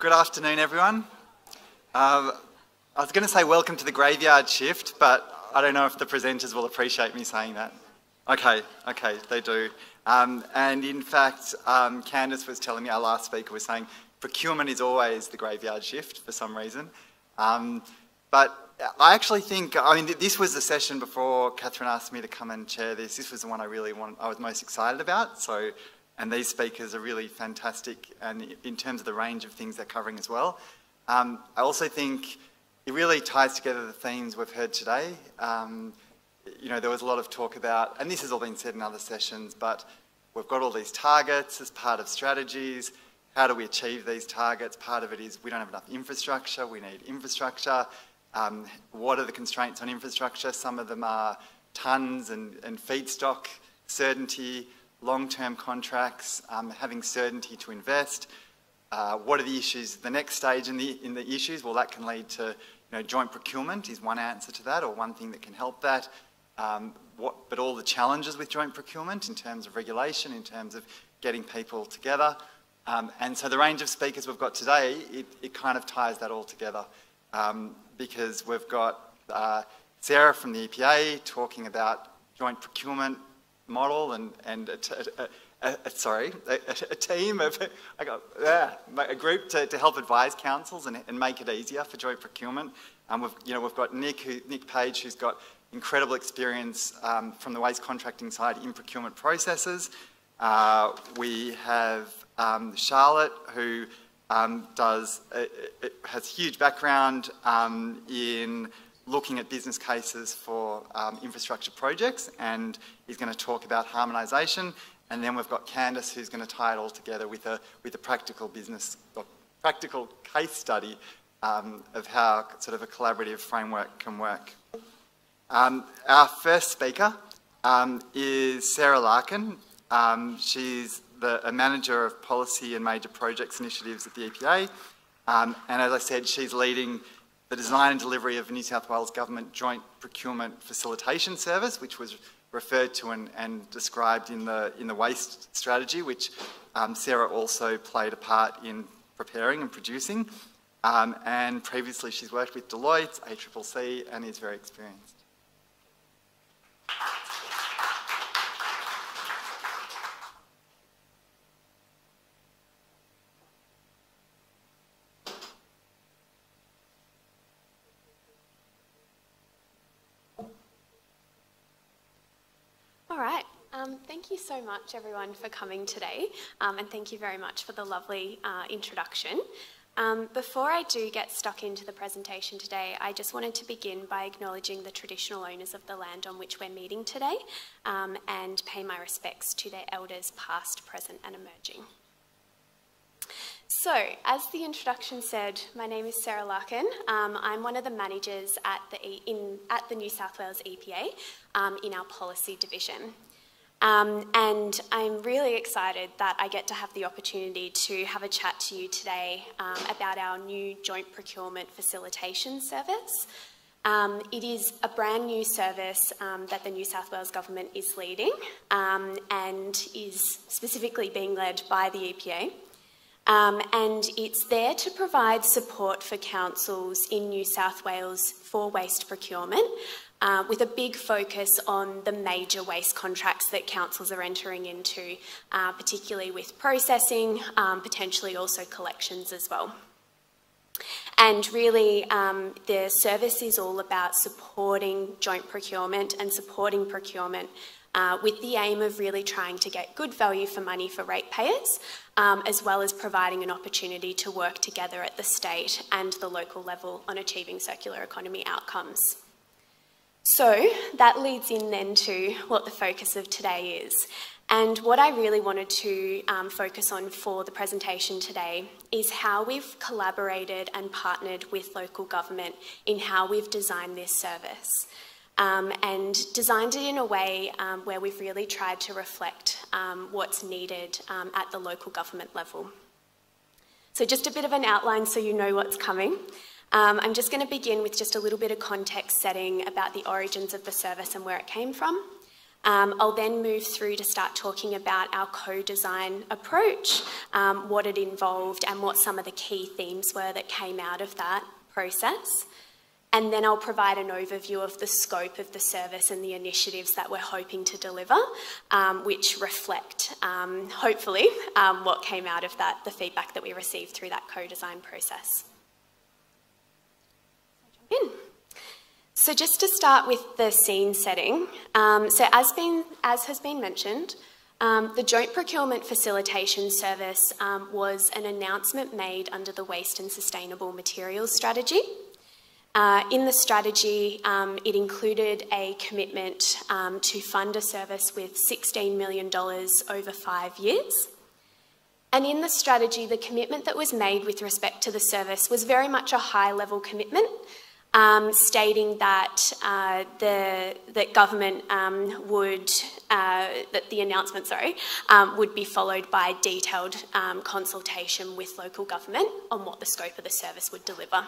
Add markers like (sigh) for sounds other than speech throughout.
Good afternoon, everyone. Um, I was going to say welcome to the graveyard shift, but I don't know if the presenters will appreciate me saying that. Okay, okay, they do. Um, and in fact, um, Candice was telling me, our last speaker was saying, procurement is always the graveyard shift for some reason. Um, but I actually think, I mean, this was the session before Catherine asked me to come and chair this. This was the one I really wanted, I was most excited about. So, and these speakers are really fantastic and in terms of the range of things they're covering as well. Um, I also think it really ties together the themes we've heard today. Um, you know, there was a lot of talk about, and this has all been said in other sessions, but we've got all these targets as part of strategies. How do we achieve these targets? Part of it is we don't have enough infrastructure, we need infrastructure. Um, what are the constraints on infrastructure? Some of them are tons and, and feedstock certainty, long-term contracts, um, having certainty to invest. Uh, what are the issues? The next stage in the, in the issues, well, that can lead to you know, joint procurement is one answer to that or one thing that can help that. Um, what, but all the challenges with joint procurement in terms of regulation, in terms of getting people together. Um, and so the range of speakers we've got today, it, it kind of ties that all together um, because we've got uh, Sarah from the EPA talking about joint procurement model and, and a, a, a, sorry, a, team of, (laughs) I got, yeah, a group to, to help advise councils and, and, make it easier for joint procurement. Um, we've, you know, we've got Nick, who, Nick Page, who's got incredible experience um, from the waste contracting side in procurement processes. Uh, we have um, Charlotte, who um, does uh, has huge background um, in looking at business cases for um, infrastructure projects and is going to talk about harmonisation. And then we've got Candice who's going to tie it all together with a, with a practical business, or practical case study um, of how sort of a collaborative framework can work. Um, our first speaker um, is Sarah Larkin. Um, she's the, a manager of policy and major projects initiatives at the EPA. Um, and as I said, she's leading the design and delivery of New South Wales Government Joint Procurement Facilitation Service, which was referred to and, and described in the, in the waste strategy, which um, Sarah also played a part in preparing and producing. Um, and previously she's worked with Deloitte, ACCC, and is very experienced. Um, thank you so much, everyone, for coming today, um, and thank you very much for the lovely uh, introduction. Um, before I do get stuck into the presentation today, I just wanted to begin by acknowledging the traditional owners of the land on which we're meeting today um, and pay my respects to their elders past, present and emerging. So, as the introduction said, my name is Sarah Larkin. Um, I'm one of the managers at the, in, at the New South Wales EPA um, in our policy division. Um, and I'm really excited that I get to have the opportunity to have a chat to you today um, about our new joint procurement facilitation service. Um, it is a brand new service um, that the New South Wales Government is leading um, and is specifically being led by the EPA. Um, and it's there to provide support for councils in New South Wales for waste procurement uh, with a big focus on the major waste contracts that councils are entering into, uh, particularly with processing, um, potentially also collections as well. And really, um, the service is all about supporting joint procurement and supporting procurement uh, with the aim of really trying to get good value for money for ratepayers, um, as well as providing an opportunity to work together at the state and the local level on achieving circular economy outcomes. So that leads in then to what the focus of today is. And what I really wanted to um, focus on for the presentation today is how we've collaborated and partnered with local government in how we've designed this service. Um, and designed it in a way um, where we've really tried to reflect um, what's needed um, at the local government level. So just a bit of an outline so you know what's coming. Um, I'm just going to begin with just a little bit of context setting about the origins of the service and where it came from. Um, I'll then move through to start talking about our co-design approach, um, what it involved and what some of the key themes were that came out of that process. And then I'll provide an overview of the scope of the service and the initiatives that we're hoping to deliver, um, which reflect, um, hopefully, um, what came out of that, the feedback that we received through that co-design process. So in. So just to start with the scene setting, um, so as, been, as has been mentioned, um, the Joint Procurement Facilitation Service um, was an announcement made under the Waste and Sustainable Materials Strategy. Uh, in the strategy, um, it included a commitment um, to fund a service with $16 million over five years. And in the strategy, the commitment that was made with respect to the service was very much a high level commitment um, stating that uh, the that government um, would uh, that the announcement sorry um, would be followed by detailed um, consultation with local government on what the scope of the service would deliver.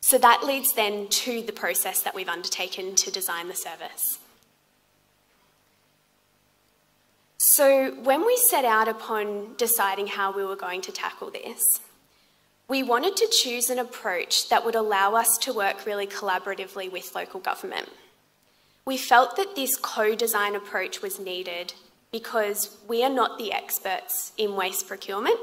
So that leads then to the process that we've undertaken to design the service. So when we set out upon deciding how we were going to tackle this, we wanted to choose an approach that would allow us to work really collaboratively with local government. We felt that this co-design approach was needed because we are not the experts in waste procurement.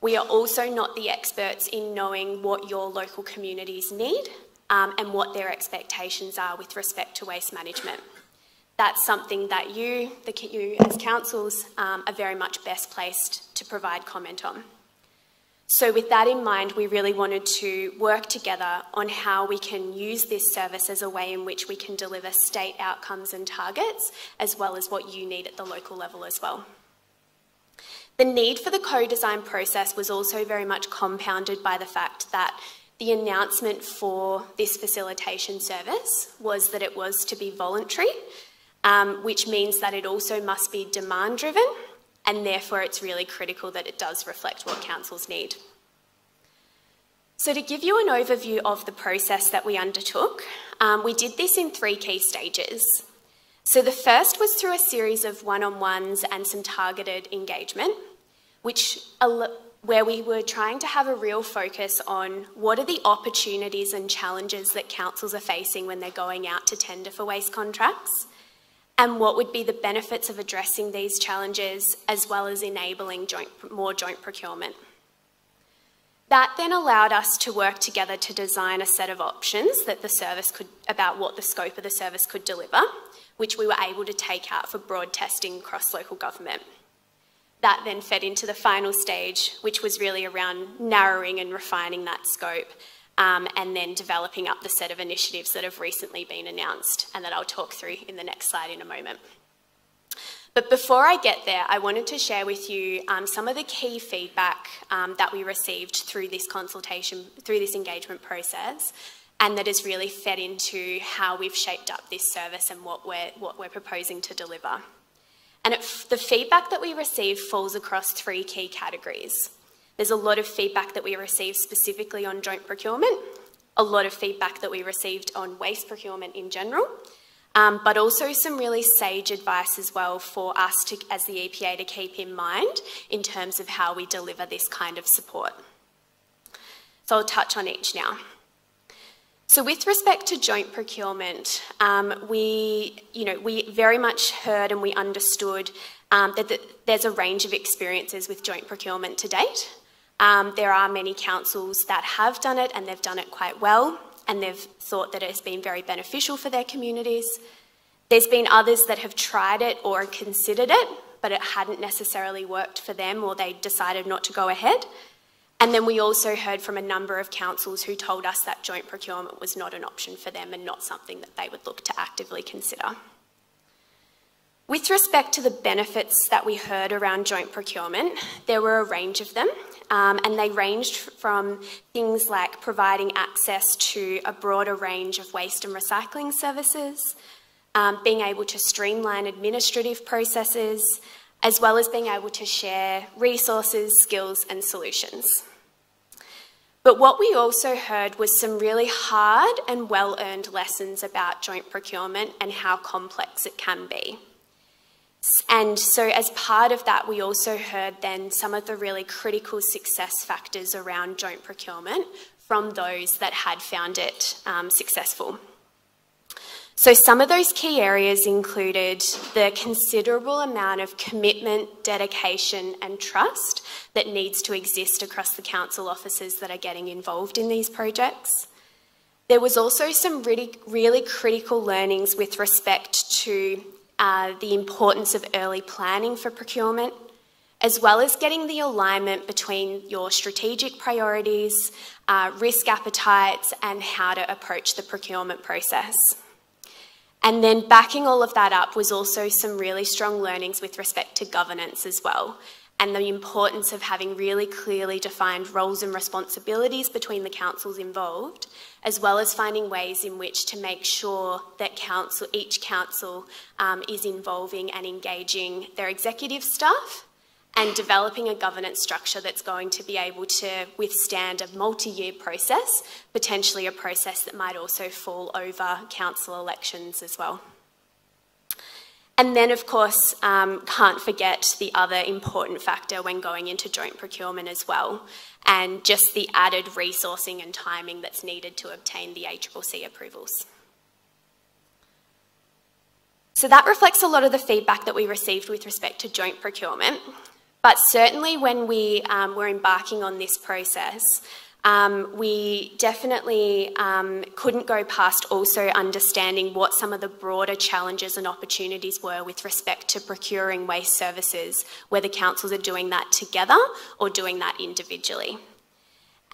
We are also not the experts in knowing what your local communities need um, and what their expectations are with respect to waste management. That's something that you, the, you as councils, um, are very much best placed to provide comment on. So, with that in mind, we really wanted to work together on how we can use this service as a way in which we can deliver state outcomes and targets, as well as what you need at the local level as well. The need for the co design process was also very much compounded by the fact that the announcement for this facilitation service was that it was to be voluntary, um, which means that it also must be demand driven and therefore it's really critical that it does reflect what councils need. So to give you an overview of the process that we undertook, um, we did this in three key stages. So the first was through a series of one-on-ones and some targeted engagement, which where we were trying to have a real focus on what are the opportunities and challenges that councils are facing when they're going out to tender for waste contracts, and what would be the benefits of addressing these challenges as well as enabling joint, more joint procurement. That then allowed us to work together to design a set of options that the service could, about what the scope of the service could deliver, which we were able to take out for broad testing across local government. That then fed into the final stage, which was really around narrowing and refining that scope um, and then developing up the set of initiatives that have recently been announced and that I'll talk through in the next slide in a moment. But before I get there, I wanted to share with you um, some of the key feedback um, that we received through this consultation, through this engagement process, and that has really fed into how we've shaped up this service and what we're, what we're proposing to deliver. And it, the feedback that we received falls across three key categories. There's a lot of feedback that we received specifically on joint procurement, a lot of feedback that we received on waste procurement in general, um, but also some really sage advice as well for us to, as the EPA to keep in mind in terms of how we deliver this kind of support. So I'll touch on each now. So with respect to joint procurement, um, we, you know, we very much heard and we understood um, that the, there's a range of experiences with joint procurement to date. Um, there are many councils that have done it and they've done it quite well and they've thought that it has been very beneficial for their communities. There's been others that have tried it or considered it, but it hadn't necessarily worked for them or they decided not to go ahead. And then we also heard from a number of councils who told us that joint procurement was not an option for them and not something that they would look to actively consider. With respect to the benefits that we heard around joint procurement, there were a range of them, um, and they ranged from things like providing access to a broader range of waste and recycling services, um, being able to streamline administrative processes, as well as being able to share resources, skills, and solutions. But what we also heard was some really hard and well earned lessons about joint procurement and how complex it can be. And so, as part of that, we also heard then some of the really critical success factors around joint procurement from those that had found it um, successful. So, some of those key areas included the considerable amount of commitment, dedication, and trust that needs to exist across the council offices that are getting involved in these projects. There was also some really, really critical learnings with respect to uh, the importance of early planning for procurement, as well as getting the alignment between your strategic priorities, uh, risk appetites, and how to approach the procurement process. And then backing all of that up was also some really strong learnings with respect to governance as well, and the importance of having really clearly defined roles and responsibilities between the councils involved, as well as finding ways in which to make sure that council, each council um, is involving and engaging their executive staff and developing a governance structure that's going to be able to withstand a multi-year process, potentially a process that might also fall over council elections as well. And then, of course, um, can't forget the other important factor when going into joint procurement as well, and just the added resourcing and timing that's needed to obtain the ACCC approvals. So that reflects a lot of the feedback that we received with respect to joint procurement. But certainly when we um, were embarking on this process, um, we definitely um, couldn't go past also understanding what some of the broader challenges and opportunities were with respect to procuring waste services, whether councils are doing that together or doing that individually.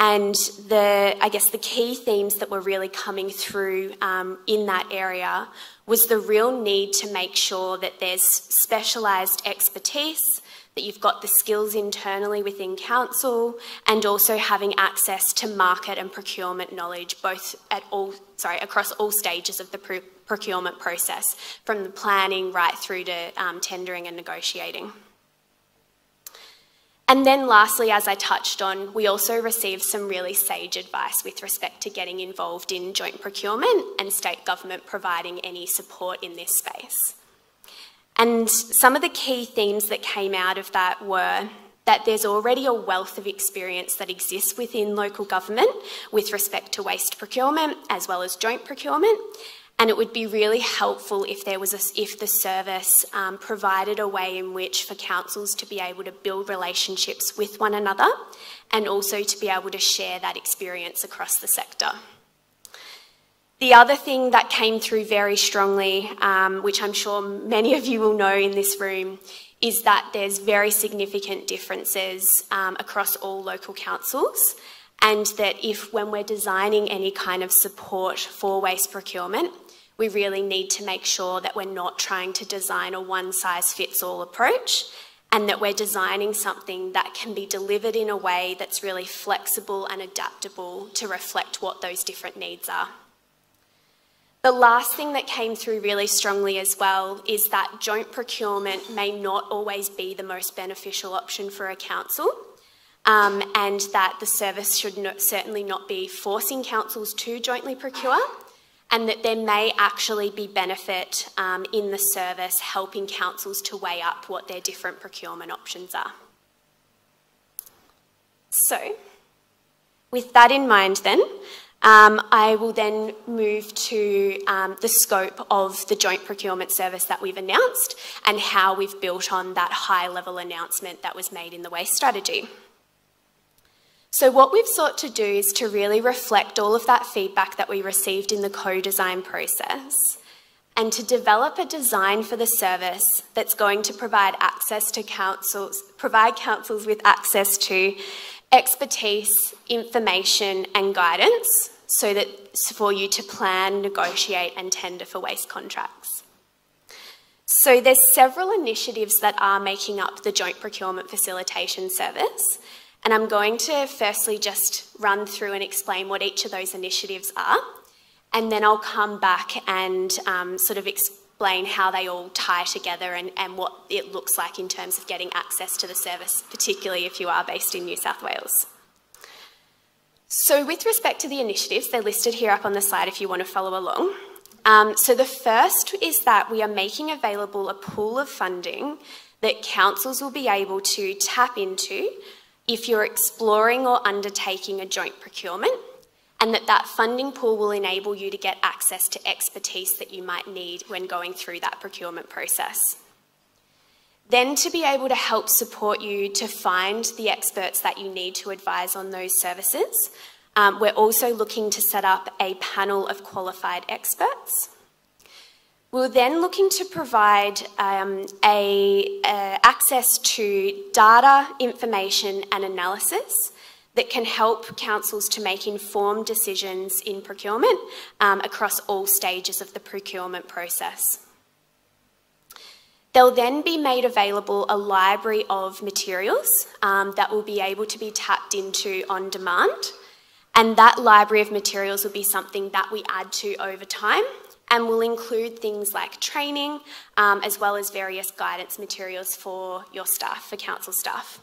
And the, I guess the key themes that were really coming through um, in that area was the real need to make sure that there's specialised expertise, that you've got the skills internally within council and also having access to market and procurement knowledge both at all sorry across all stages of the procurement process from the planning right through to um, tendering and negotiating. And then lastly, as I touched on, we also received some really sage advice with respect to getting involved in joint procurement and state government providing any support in this space. And some of the key themes that came out of that were that there's already a wealth of experience that exists within local government with respect to waste procurement as well as joint procurement. And it would be really helpful if there was a, if the service um, provided a way in which for councils to be able to build relationships with one another and also to be able to share that experience across the sector. The other thing that came through very strongly, um, which I'm sure many of you will know in this room, is that there's very significant differences um, across all local councils and that if when we're designing any kind of support for waste procurement, we really need to make sure that we're not trying to design a one-size-fits-all approach and that we're designing something that can be delivered in a way that's really flexible and adaptable to reflect what those different needs are. The last thing that came through really strongly as well is that joint procurement may not always be the most beneficial option for a council. Um, and that the service should certainly not be forcing councils to jointly procure, and that there may actually be benefit um, in the service helping councils to weigh up what their different procurement options are. So, with that in mind, then, um, I will then move to um, the scope of the joint procurement service that we've announced and how we've built on that high level announcement that was made in the waste strategy. So what we've sought to do is to really reflect all of that feedback that we received in the co-design process and to develop a design for the service that's going to provide access to councils, provide councils with access to expertise, information and guidance so that for you to plan, negotiate and tender for waste contracts. So there's several initiatives that are making up the joint procurement facilitation service and I'm going to firstly just run through and explain what each of those initiatives are and then I'll come back and um, sort of explain how they all tie together and, and what it looks like in terms of getting access to the service, particularly if you are based in New South Wales. So, with respect to the initiatives, they're listed here up on the slide if you want to follow along. Um, so, the first is that we are making available a pool of funding that councils will be able to tap into if you're exploring or undertaking a joint procurement, and that that funding pool will enable you to get access to expertise that you might need when going through that procurement process. Then to be able to help support you to find the experts that you need to advise on those services, um, we're also looking to set up a panel of qualified experts. We're then looking to provide um, a, access to data, information and analysis that can help councils to make informed decisions in procurement um, across all stages of the procurement process. There'll then be made available a library of materials um, that will be able to be tapped into on demand. And that library of materials will be something that we add to over time and will include things like training um, as well as various guidance materials for your staff, for council staff.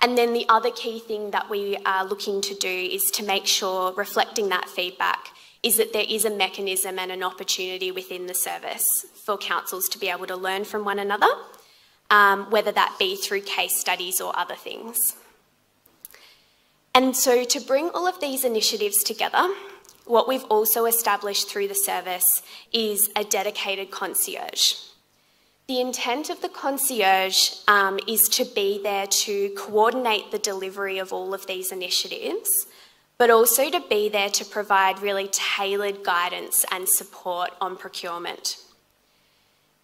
And then the other key thing that we are looking to do is to make sure, reflecting that feedback, is that there is a mechanism and an opportunity within the service for councils to be able to learn from one another, um, whether that be through case studies or other things. And so to bring all of these initiatives together, what we've also established through the service is a dedicated concierge. The intent of the concierge um, is to be there to coordinate the delivery of all of these initiatives, but also to be there to provide really tailored guidance and support on procurement.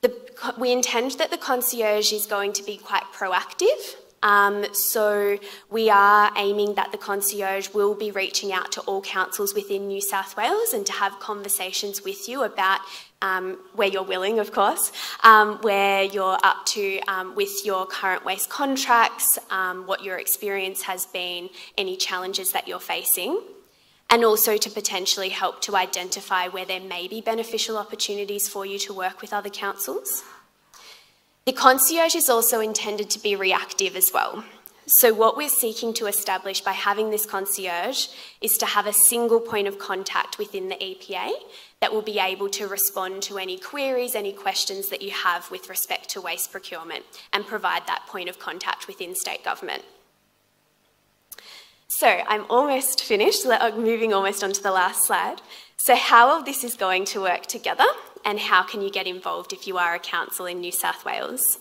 The, we intend that the concierge is going to be quite proactive. Um, so we are aiming that the concierge will be reaching out to all councils within New South Wales and to have conversations with you about um, where you're willing, of course, um, where you're up to um, with your current waste contracts, um, what your experience has been, any challenges that you're facing, and also to potentially help to identify where there may be beneficial opportunities for you to work with other councils. The concierge is also intended to be reactive as well. So, what we're seeking to establish by having this concierge is to have a single point of contact within the EPA that will be able to respond to any queries, any questions that you have with respect to waste procurement and provide that point of contact within state government. So, I'm almost finished, moving almost onto the last slide. So, how all this is going to work together and how can you get involved if you are a council in New South Wales?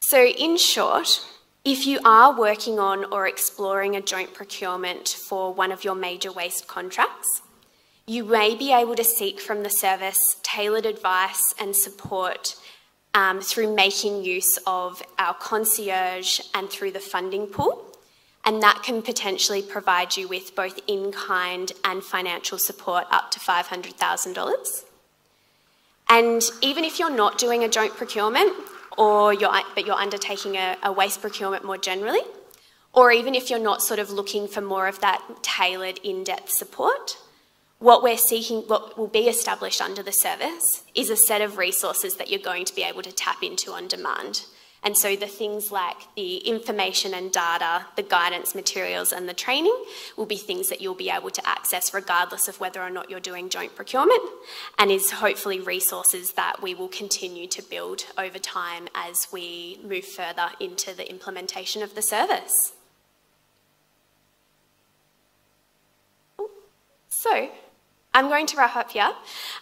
So, in short, if you are working on or exploring a joint procurement for one of your major waste contracts, you may be able to seek from the service tailored advice and support um, through making use of our concierge and through the funding pool. And that can potentially provide you with both in kind and financial support up to $500,000. And even if you're not doing a joint procurement, or you're, but you're undertaking a, a waste procurement more generally, or even if you're not sort of looking for more of that tailored in-depth support, what we're seeking, what will be established under the service is a set of resources that you're going to be able to tap into on demand. And so the things like the information and data, the guidance materials and the training will be things that you'll be able to access regardless of whether or not you're doing joint procurement and is hopefully resources that we will continue to build over time as we move further into the implementation of the service. So, I'm going to wrap up here,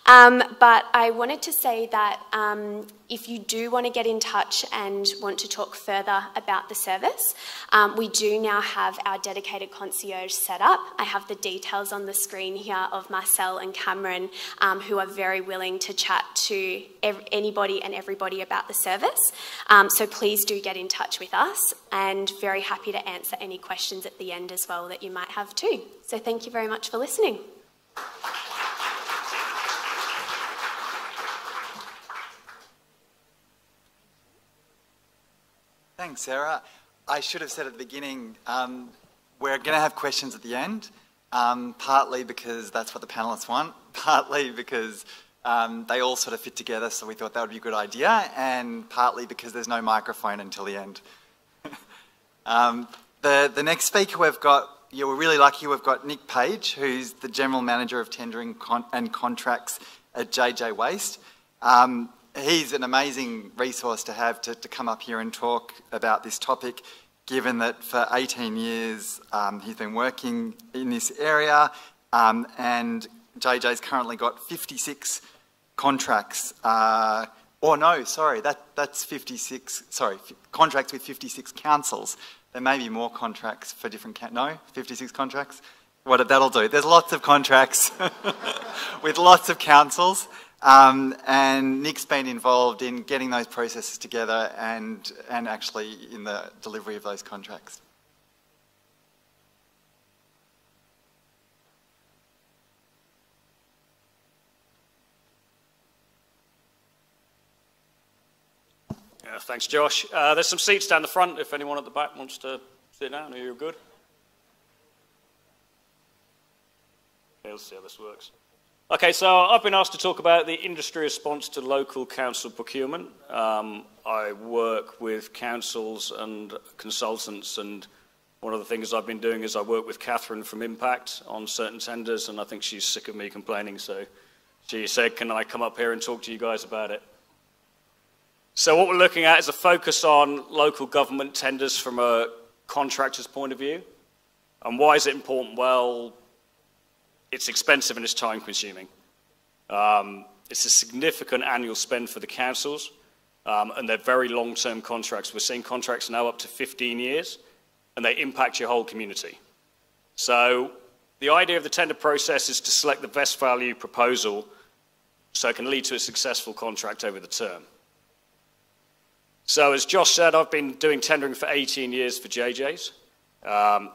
um, but I wanted to say that um, if you do want to get in touch and want to talk further about the service, um, we do now have our dedicated concierge set up. I have the details on the screen here of Marcel and Cameron, um, who are very willing to chat to anybody and everybody about the service. Um, so please do get in touch with us, and very happy to answer any questions at the end as well that you might have too. So thank you very much for listening. Thanks, Sarah. I should have said at the beginning, um, we're going to have questions at the end, um, partly because that's what the panelists want, (laughs) partly because um, they all sort of fit together, so we thought that would be a good idea, and partly because there's no microphone until the end. (laughs) Um, the, the next speaker we've got you're really lucky we've got Nick Page, who's the General Manager of Tendering Con- and Contracts at JJ Waste. He's an amazing resource to have to, to, come up here and talk about this topic, given that for 18 years um, he's been working in this area um, and JJ's currently got 56 contracts. Uh, or no, sorry, that, that's 56, sorry, contracts with 56 councils. There may be more contracts for different, no, 56 contracts? What that'll do. There's lots of contracts (laughs) with lots of councils. Um, and Nick's been involved in getting those processes together and, and actually in the delivery of those contracts. Yeah, thanks, Josh. Uh, there's some seats down the front if anyone at the back wants to sit down. Are you good? Okay, let's see how this works. Okay, so I've been asked to talk about the industry response to local council procurement. Um, I work with councils and consultants, and one of the things I've been doing is I work with Catherine from Impact on certain tenders, and I think she's sick of me complaining, so she said, Can I come up here and talk to you guys about it? So, what we're looking at is a focus on local government tenders from a contractor's point of view. And why is it important? Well, it's expensive and it's time consuming. Um, it's a significant annual spend for the councils, um, and they're very long term contracts. We're seeing contracts now up to 15 years, and they impact your whole community. So, the idea of the tender process is to select the best value proposal so it can lead to a successful contract over the term. So, as Josh said, I've been doing tendering for 18 years for JJ's. Um,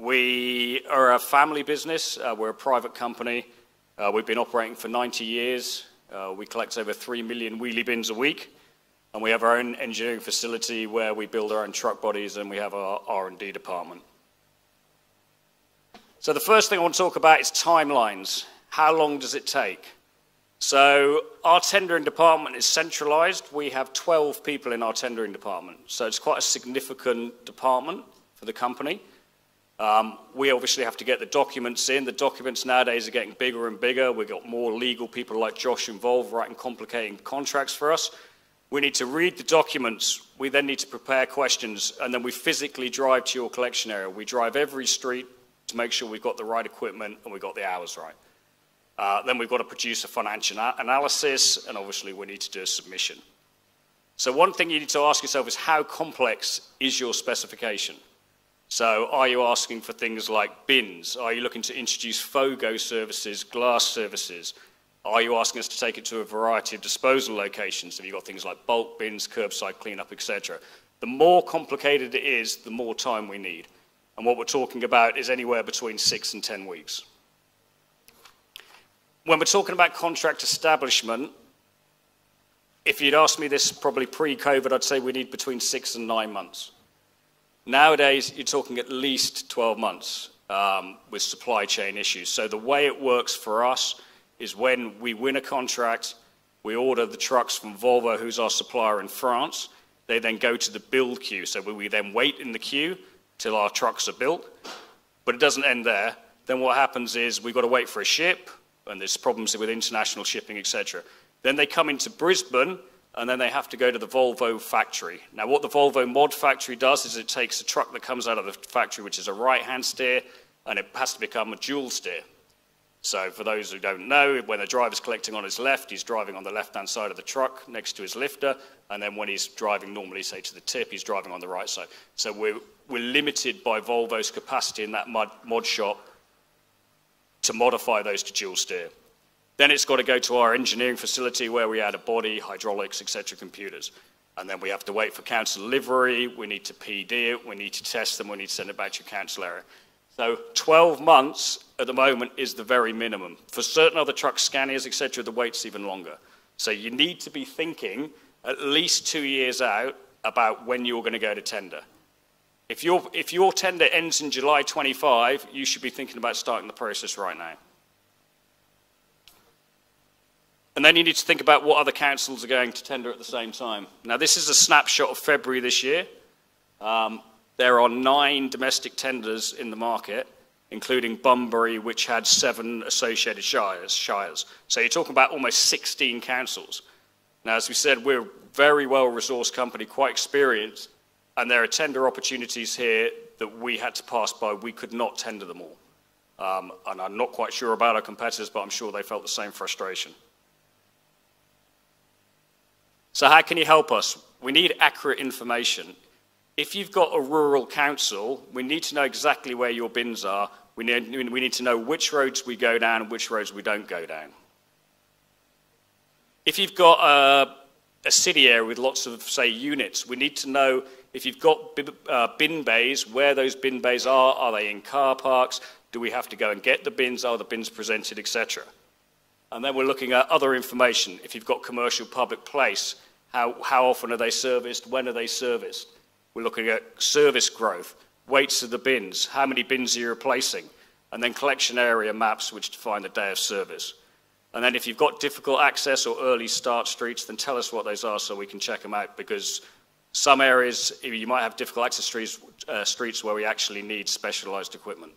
we are a family business. Uh, we're a private company. Uh, we've been operating for 90 years. Uh, we collect over 3 million wheelie bins a week. And we have our own engineering facility where we build our own truck bodies and we have our R&D department. So the first thing I want to talk about is timelines. How long does it take? So our tendering department is centralized. We have 12 people in our tendering department. So it's quite a significant department for the company. Um, we obviously have to get the documents in. The documents nowadays are getting bigger and bigger. We've got more legal people like Josh involved writing complicating contracts for us. We need to read the documents. We then need to prepare questions, and then we physically drive to your collection area. We drive every street to make sure we've got the right equipment and we've got the hours right. Uh, then we've got to produce a financial analysis, and obviously we need to do a submission. So one thing you need to ask yourself is how complex is your specification? So are you asking for things like bins? Are you looking to introduce FOGO services, glass services? Are you asking us to take it to a variety of disposal locations? Have you got things like bulk bins, curbside cleanup, etc.? The more complicated it is, the more time we need. And what we're talking about is anywhere between six and 10 weeks. When we're talking about contract establishment, if you'd asked me this probably pre-COVID, I'd say we need between six and nine months. Nowadays, you're talking at least 12 months um, with supply chain issues. So the way it works for us is when we win a contract, we order the trucks from Volvo, who's our supplier in France. They then go to the build queue. So we then wait in the queue till our trucks are built. But it doesn't end there. Then what happens is we've got to wait for a ship, and there's problems with international shipping, etc. Then they come into Brisbane, and then they have to go to the Volvo factory. Now, what the Volvo mod factory does is it takes a truck that comes out of the factory, which is a right-hand steer, and it has to become a dual steer. So for those who don't know, when the driver's collecting on his left, he's driving on the left-hand side of the truck next to his lifter, and then when he's driving normally, say, to the tip, he's driving on the right side. So we're, we're limited by Volvo's capacity in that mod, mod shop to modify those to dual steer. Then it's got to go to our engineering facility where we add a body, hydraulics, etc., computers. And then we have to wait for council delivery, we need to PD it, we need to test them, we need to send it back to council area. So 12 months at the moment is the very minimum. For certain other trucks, scanners, etc., the wait's even longer. So you need to be thinking at least two years out about when you're going to go to tender. If, if your tender ends in July 25, you should be thinking about starting the process right now. And then you need to think about what other councils are going to tender at the same time. Now, this is a snapshot of February this year. Um, there are nine domestic tenders in the market, including Bunbury, which had seven associated shires. shires. So you're talking about almost 16 councils. Now, as we said, we're a very well-resourced company, quite experienced, and there are tender opportunities here that we had to pass by. We could not tender them all. Um, and I'm not quite sure about our competitors, but I'm sure they felt the same frustration. So how can you help us? We need accurate information. If you've got a rural council, we need to know exactly where your bins are. We need, we need to know which roads we go down and which roads we don't go down. If you've got a, a city area with lots of, say, units, we need to know if you've got uh, bin bays, where those bin bays are. Are they in car parks? Do we have to go and get the bins? Are the bins presented, etc.? And then we're looking at other information. If you've got commercial public place, how, how often are they serviced? When are they serviced? We're looking at service growth, weights of the bins, how many bins are you replacing, and then collection area maps which define the day of service. And then if you've got difficult access or early start streets, then tell us what those are so we can check them out because some areas you might have difficult access streets, uh, streets where we actually need specialized equipment.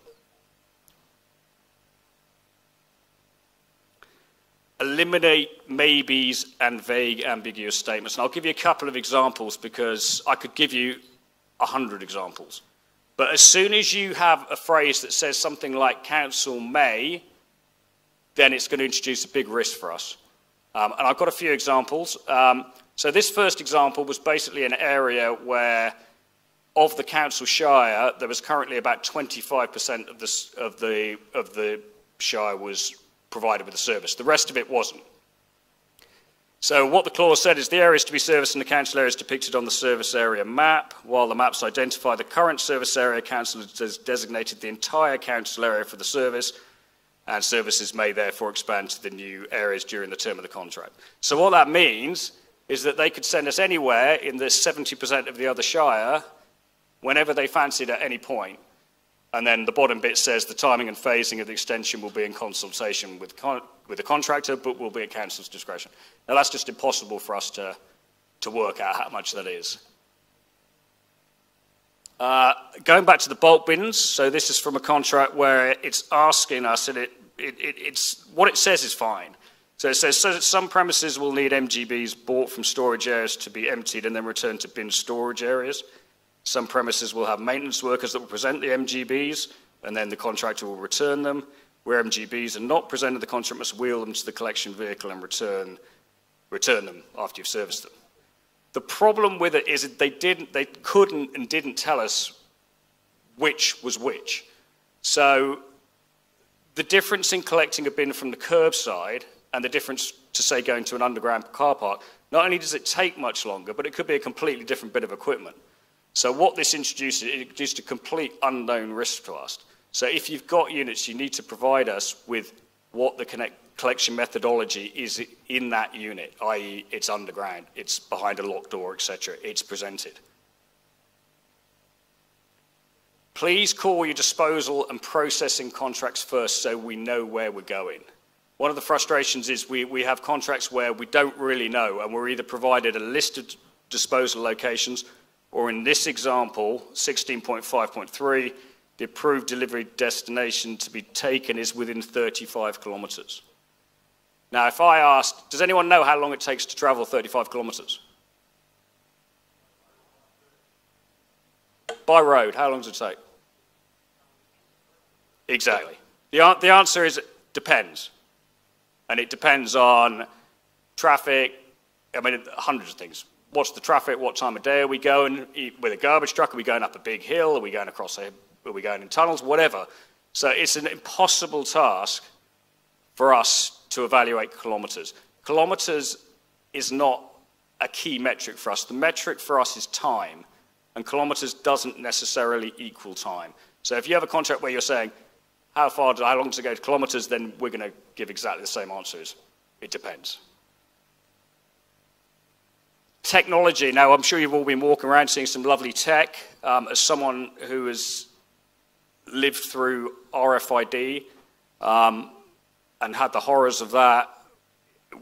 Eliminate maybes and vague, ambiguous statements. And I'll give you a couple of examples because I could give you a hundred examples. But as soon as you have a phrase that says something like council may, then it's going to introduce a big risk for us. Um, and I've got a few examples. Um, so this first example was basically an area where of the council shire, there was currently about 25% of the, of the, of the shire was provided with the service. The rest of it wasn't. So what the clause said is the areas to be serviced in the council area is depicted on the service area map. While the maps identify the current service area, council has designated the entire council area for the service, and services may therefore expand to the new areas during the term of the contract. So what that means is that they could send us anywhere in the 70% of the other shire whenever they fancied at any point, and then the bottom bit says the timing and phasing of the extension will be in consultation with, con with the contractor, but will be at council's discretion. Now, that's just impossible for us to, to work out how much that is. Uh, going back to the bulk bins, so this is from a contract where it's asking us, and it, it, it, it's, what it says is fine. So it says so some premises will need MGBs bought from storage areas to be emptied and then returned to bin storage areas. Some premises will have maintenance workers that will present the MGBs, and then the contractor will return them. Where MGBs are not presented, the contractor must wheel them to the collection vehicle and return, return them after you've serviced them. The problem with it is that they, didn't, they couldn't and didn't tell us which was which. So the difference in collecting a bin from the curbside and the difference to, say, going to an underground car park, not only does it take much longer, but it could be a completely different bit of equipment. So what this introduces, it a complete unknown risk to us. So if you've got units, you need to provide us with what the connect, collection methodology is in that unit, i.e. it's underground, it's behind a locked door, etc. It's presented. Please call your disposal and processing contracts first so we know where we're going. One of the frustrations is we, we have contracts where we don't really know and we're either provided a list of disposal locations or in this example, 16.5.3, the approved delivery destination to be taken is within 35 kilometres. Now, if I asked, does anyone know how long it takes to travel 35 kilometres? By road, how long does it take? Exactly. The, the answer is it depends. And it depends on traffic, I mean, hundreds of things what's the traffic, what time of day are we going with a garbage truck, are we going up a big hill, are we going across a, are we going in tunnels, whatever. So it's an impossible task for us to evaluate kilometres. Kilometres is not a key metric for us. The metric for us is time, and kilometres doesn't necessarily equal time. So if you have a contract where you're saying, how far, how long it go to kilometres, then we're going to give exactly the same answers. It depends technology. Now, I'm sure you've all been walking around seeing some lovely tech. Um, as someone who has lived through RFID um, and had the horrors of that,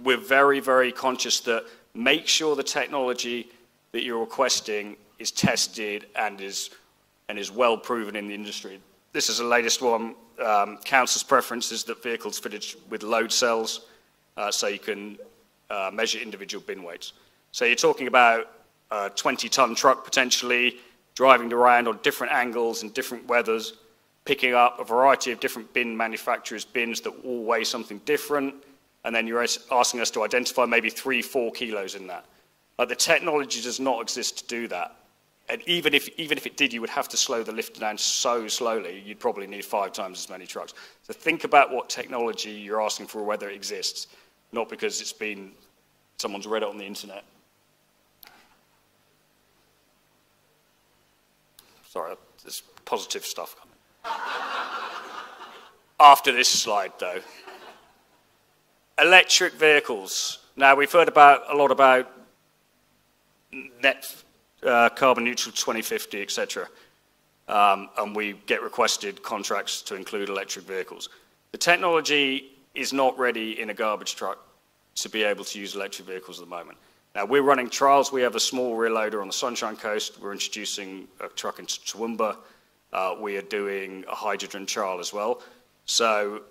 we're very, very conscious that make sure the technology that you're requesting is tested and is and is well proven in the industry. This is the latest one. Um, council's preference is that vehicles fitted with load cells, uh, so you can uh, measure individual bin weights. So you're talking about a 20-ton truck potentially driving around on different angles and different weathers, picking up a variety of different bin manufacturers' bins that all weigh something different, and then you're asking us to identify maybe three, four kilos in that. The technology does not exist to do that. And even if, even if it did, you would have to slow the lift down so slowly, you'd probably need five times as many trucks. So think about what technology you're asking for, whether it exists, not because it's been, someone's read it on the internet. Sorry, there's positive stuff coming. After this slide, though, electric vehicles. Now, we've heard about a lot about net uh, carbon neutral 2050, etc. Um, and we get requested contracts to include electric vehicles. The technology is not ready in a garbage truck to be able to use electric vehicles at the moment. Now, we're running trials. We have a small rear loader on the Sunshine Coast. We're introducing a truck into Toowoomba. Uh, we are doing a hydrogen trial as well. So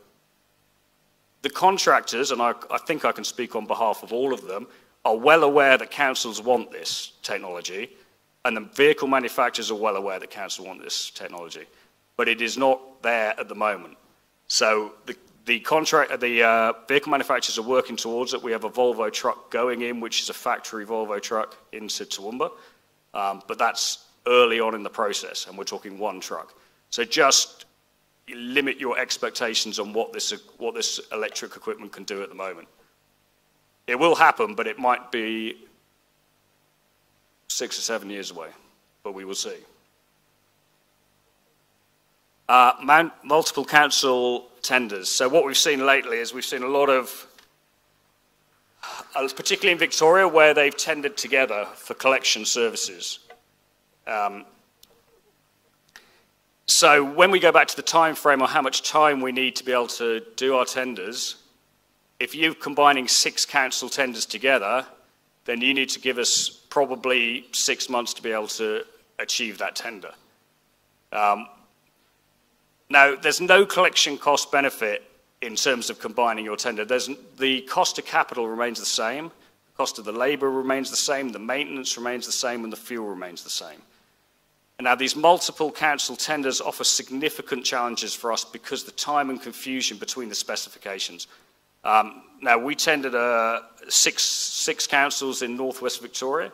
the contractors, and I, I think I can speak on behalf of all of them, are well aware that councils want this technology, and the vehicle manufacturers are well aware that councils want this technology, but it is not there at the moment. So the, the contract, the uh, vehicle manufacturers are working towards it. We have a Volvo truck going in, which is a factory Volvo truck into Toowoomba, um, but that's early on in the process, and we're talking one truck. So just limit your expectations on what this, what this electric equipment can do at the moment. It will happen, but it might be six or seven years away, but we will see. Uh, multiple council tenders. So what we've seen lately is we've seen a lot of, uh, particularly in Victoria, where they've tendered together for collection services. Um, so when we go back to the time frame or how much time we need to be able to do our tenders, if you're combining six council tenders together, then you need to give us probably six months to be able to achieve that tender. Um, now, there's no collection cost benefit in terms of combining your tender. There's, the cost of capital remains the same, the cost of the labour remains the same, the maintenance remains the same, and the fuel remains the same. And now, these multiple council tenders offer significant challenges for us because the time and confusion between the specifications. Um, now, we tendered uh, six, six councils in northwest Victoria.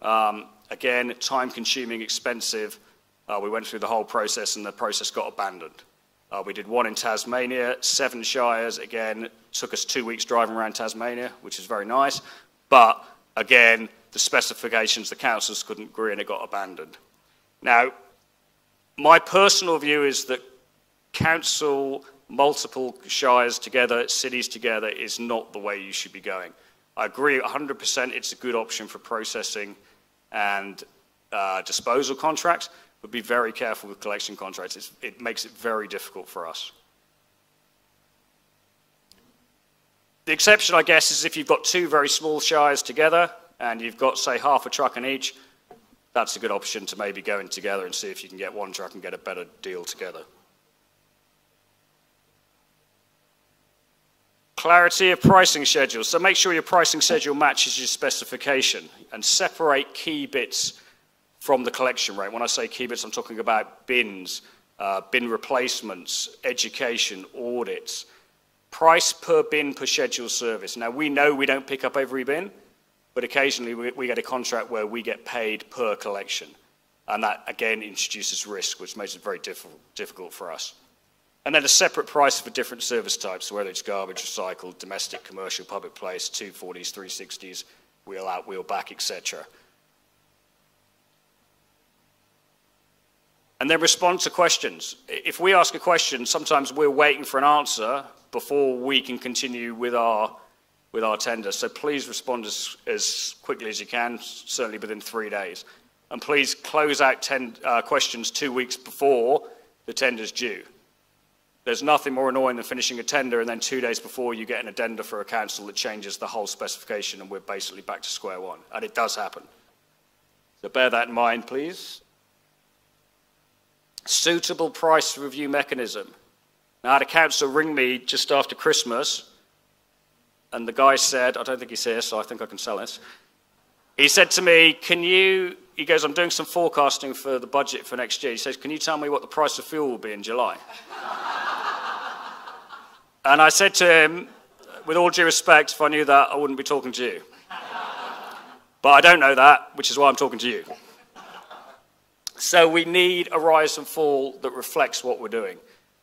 Um, again, time consuming, expensive. Uh, we went through the whole process and the process got abandoned. Uh, we did one in Tasmania, seven shires. Again, took us two weeks driving around Tasmania, which is very nice. But again, the specifications, the councils couldn't agree and it got abandoned. Now, my personal view is that council multiple shires together, cities together, is not the way you should be going. I agree 100% it's a good option for processing and uh, disposal contracts, but be very careful with collection contracts. It's, it makes it very difficult for us. The exception, I guess, is if you've got two very small shires together and you've got, say, half a truck in each, that's a good option to maybe go in together and see if you can get one truck and get a better deal together. Clarity of pricing schedule. So make sure your pricing schedule matches your specification and separate key bits from the collection rate. When I say key bits, I'm talking about bins, uh, bin replacements, education, audits, price per bin per scheduled service. Now, we know we don't pick up every bin, but occasionally we, we get a contract where we get paid per collection. And that, again, introduces risk, which makes it very diff difficult for us. And then a separate price for different service types, whether it's garbage, recycled, domestic, commercial, public place, 240s, 360s, wheel out, wheel back, etc. And then respond to questions. If we ask a question, sometimes we're waiting for an answer before we can continue with our, with our tender. So please respond as, as quickly as you can, certainly within three days. And please close out ten, uh, questions two weeks before the tender's due. There's nothing more annoying than finishing a tender and then two days before you get an addenda for a council that changes the whole specification and we're basically back to square one. And it does happen. So bear that in mind, please. Suitable price review mechanism. Now, I had a council ring me just after Christmas, and the guy said, I don't think he's here, so I think I can sell this. He said to me, Can you, he goes, I'm doing some forecasting for the budget for next year. He says, Can you tell me what the price of fuel will be in July? (laughs) and I said to him, with all due respect, if I knew that, I wouldn't be talking to you. But I don't know that, which is why I'm talking to you. So we need a rise and fall that reflects what we're doing.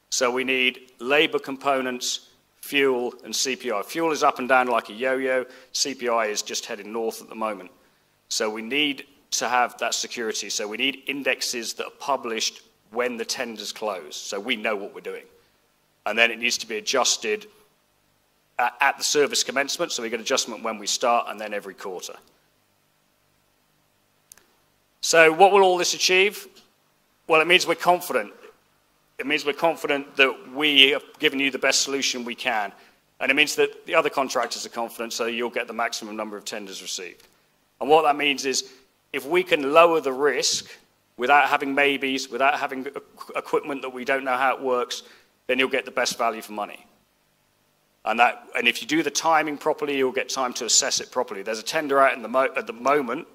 So we need labour components, fuel, and CPI. Fuel is up and down like a yo-yo. CPI is just heading north at the moment. So we need to have that security. So we need indexes that are published when the tenders close, so we know what we're doing. And then it needs to be adjusted at, at the service commencement, so we get adjustment when we start and then every quarter. So what will all this achieve? Well, it means we're confident. It means we're confident that we have given you the best solution we can. And it means that the other contractors are confident, so you'll get the maximum number of tenders received. And what that means is if we can lower the risk without having maybes, without having equipment that we don't know how it works, then you'll get the best value for money. And, that, and if you do the timing properly, you'll get time to assess it properly. There's a tender out the at the moment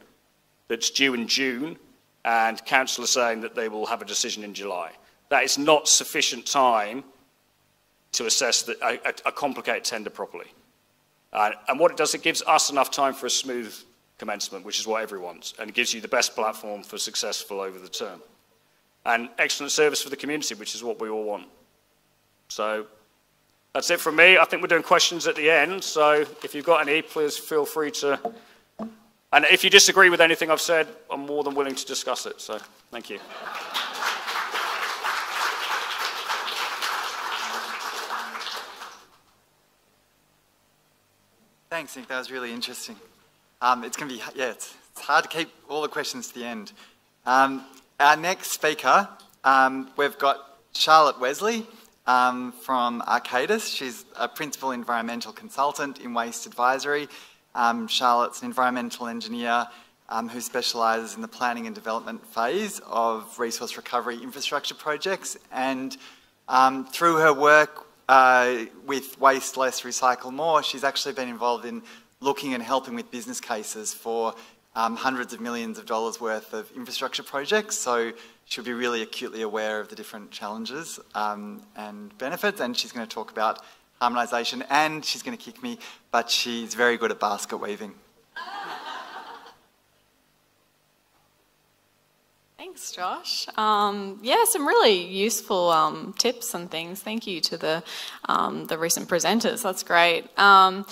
that's due in June, and council are saying that they will have a decision in July. That is not sufficient time to assess the, a, a, complicated tender properly. Uh, and what it does, it gives us enough time for a smooth commencement, which is what everyone wants, and it gives you the best platform for successful over the term. And excellent service for the community, which is what we all want. So that's it from me. I think we're doing questions at the end, so if you've got any, please feel free to and if you disagree with anything I've said, I'm more than willing to discuss it. So thank you. Thanks, Nick. That was really interesting. Um, it's going to be, yeah, it's, it's, hard to keep all the questions to the end. Um, our next speaker, um, we've got Charlotte Wesley um, from Arcadis. She's a principal environmental consultant in waste advisory um, Charlotte's an environmental engineer um, who specialises in the planning and development phase of resource recovery infrastructure projects. And um, through her work uh, with Waste Less, Recycle More, she's actually been involved in looking and helping with business cases for um, hundreds of millions of dollars worth of infrastructure projects. So she'll be really acutely aware of the different challenges um, and benefits. And she's going to talk about harmonisation, and she's going to kick me, but she's very good at basket weaving. Thanks, Josh. Um, yeah, some really useful um, tips and things. Thank you to the um, the recent presenters. That's great. Um,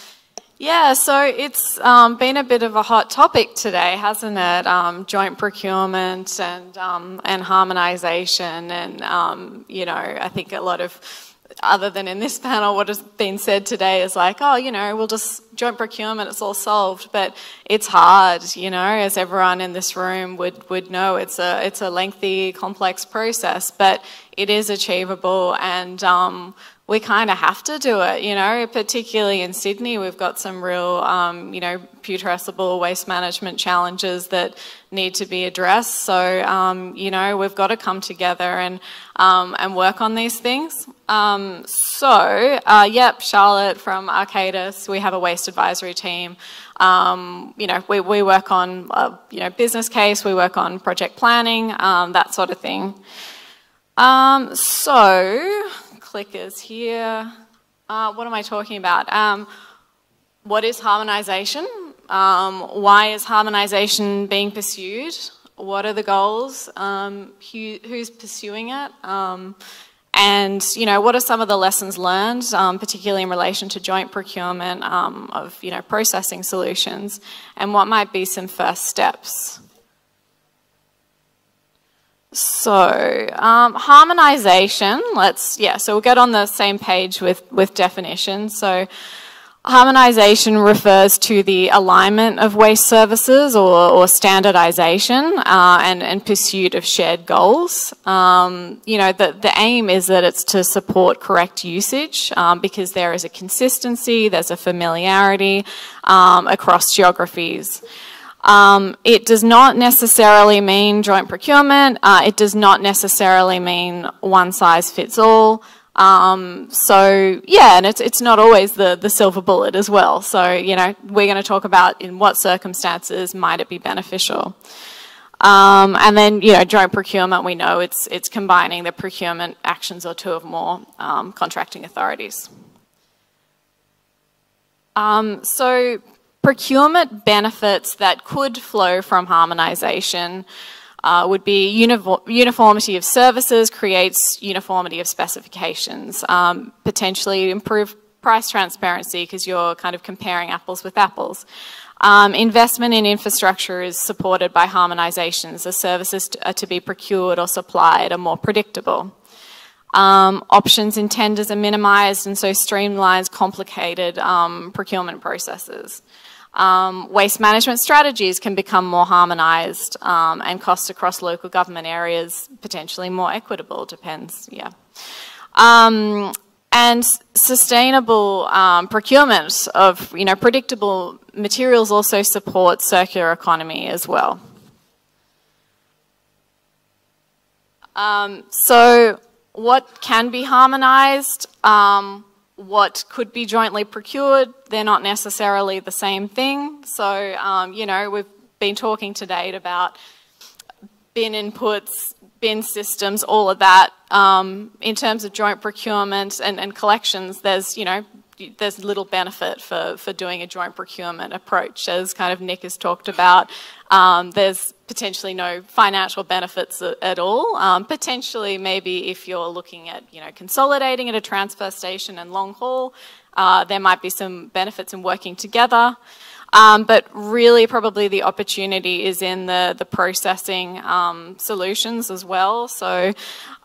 yeah, so it's um, been a bit of a hot topic today, hasn't it? Um, joint procurement and and harmonisation, and you know, I think a lot of other than in this panel, what has been said today is like, oh, you know, we'll just joint procurement, it's all solved. But it's hard, you know, as everyone in this room would, would know, it's a, it's a lengthy, complex process, but it is achievable. And um, we kind of have to do it, you know, particularly in Sydney, we've got some real, um, you know, putrescible waste management challenges that need to be addressed. So, um, you know, we've got to come together and, um, and work on these things. Um, so, uh, yep, Charlotte from Arcadis, we have a waste advisory team. Um, you know, we, we work on, a, you know, business case, we work on project planning, um, that sort of thing. so, clickers here. Uh, what am I talking about? Um, what is harmonisation? Um, why is harmonisation being pursued? What are the goals? Um, who, who's pursuing it? Um, and you know, what are some of the lessons learned, um, particularly in relation to joint procurement um, of you know processing solutions, and what might be some first steps? So, um, harmonization, let's, yeah, so we'll get on the same page with, with definition. So, harmonization refers to the alignment of waste services or, or standardization uh, and, and pursuit of shared goals. Um, you know, the, the aim is that it's to support correct usage um, because there is a consistency, there's a familiarity um, across geographies. Um, it does not necessarily mean joint procurement. Uh, it does not necessarily mean one size fits all. Um, so yeah, and it's it's not always the the silver bullet as well. So you know, we're going to talk about in what circumstances might it be beneficial. Um, and then you know, joint procurement, we know it's it's combining the procurement actions or two of more um, contracting authorities. Um, so procurement benefits that could flow from harmonisation uh, would be uniformity of services creates uniformity of specifications, um, potentially improve price transparency because you're kind of comparing apples with apples. Um, investment in infrastructure is supported by harmonisations. The services to, to be procured or supplied are more predictable. Um, options in tenders are minimised and so streamlines complicated um, procurement processes. Um, waste management strategies can become more harmonised um, and costs across local government areas potentially more equitable, depends, yeah. Um, and sustainable um, procurement of, you know, predictable materials also supports circular economy as well. Um, so what can be harmonised? Um, what could be jointly procured, they're not necessarily the same thing. So, um, you know, we've been talking to date about bin inputs, bin systems, all of that. Um, in terms of joint procurement and, and collections, there's, you know, there's little benefit for, for doing a joint procurement approach, as kind of Nick has talked about. Um, there's potentially no financial benefits at all. Um, potentially, maybe if you're looking at you know consolidating at a transfer station and long haul, uh, there might be some benefits in working together. Um, but really, probably the opportunity is in the, the processing um, solutions as well. So,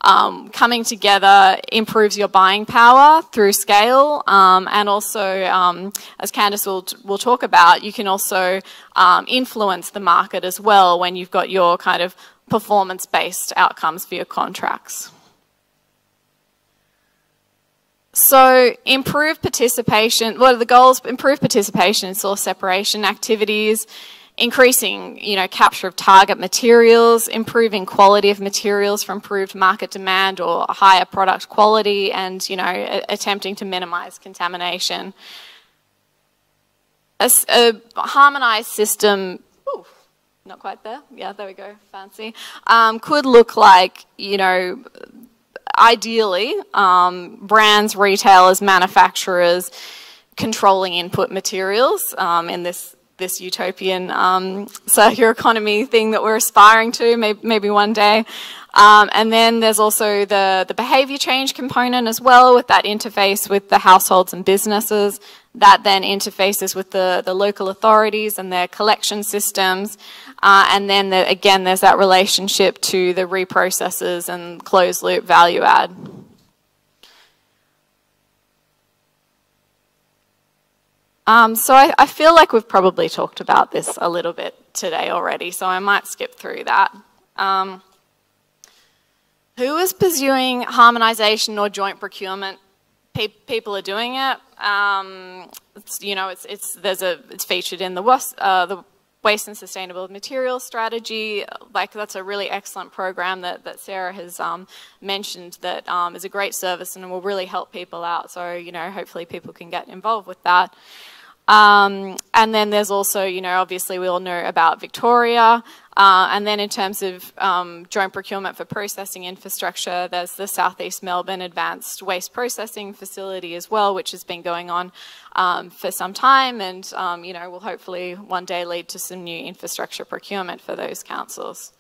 um, coming together improves your buying power through scale, um, and also, um, as Candice will, will talk about, you can also um, influence the market as well when you've got your kind of performance based outcomes for your contracts. So improve participation, what are the goals? Improve participation in source separation activities, increasing, you know, capture of target materials, improving quality of materials for improved market demand or higher product quality and, you know, attempting to minimize contamination. A, harmonized system, not quite there, yeah, there we go, fancy, um, could look like, you know, ideally, um, brands, retailers, manufacturers controlling input materials um, in this this utopian um, circular economy thing that we're aspiring to, maybe, maybe one day. Um, and then there's also the, the behavior change component as well with that interface with the households and businesses. That then interfaces with the, the local authorities and their collection systems. Uh, and then the, again, there's that relationship to the reprocessors and closed loop value add. Um, so I, I, feel like we've probably talked about this a little bit today already, so I might skip through that. Um, who is pursuing harmonisation or joint procurement? Pe people are doing it. Um, you know, it's, it's, there's a, it's featured in the, uh, the waste and sustainable materials strategy. Like that's a really excellent program that, that Sarah has um, mentioned that um, is a great service and will really help people out. So, you know, hopefully people can get involved with that. Um, and then there's also, you know, obviously we all know about Victoria. Uh, and then in terms of um, joint procurement for processing infrastructure, there's the Southeast Melbourne Advanced Waste Processing Facility as well, which has been going on um, for some time and, um, you know, will hopefully one day lead to some new infrastructure procurement for those councils.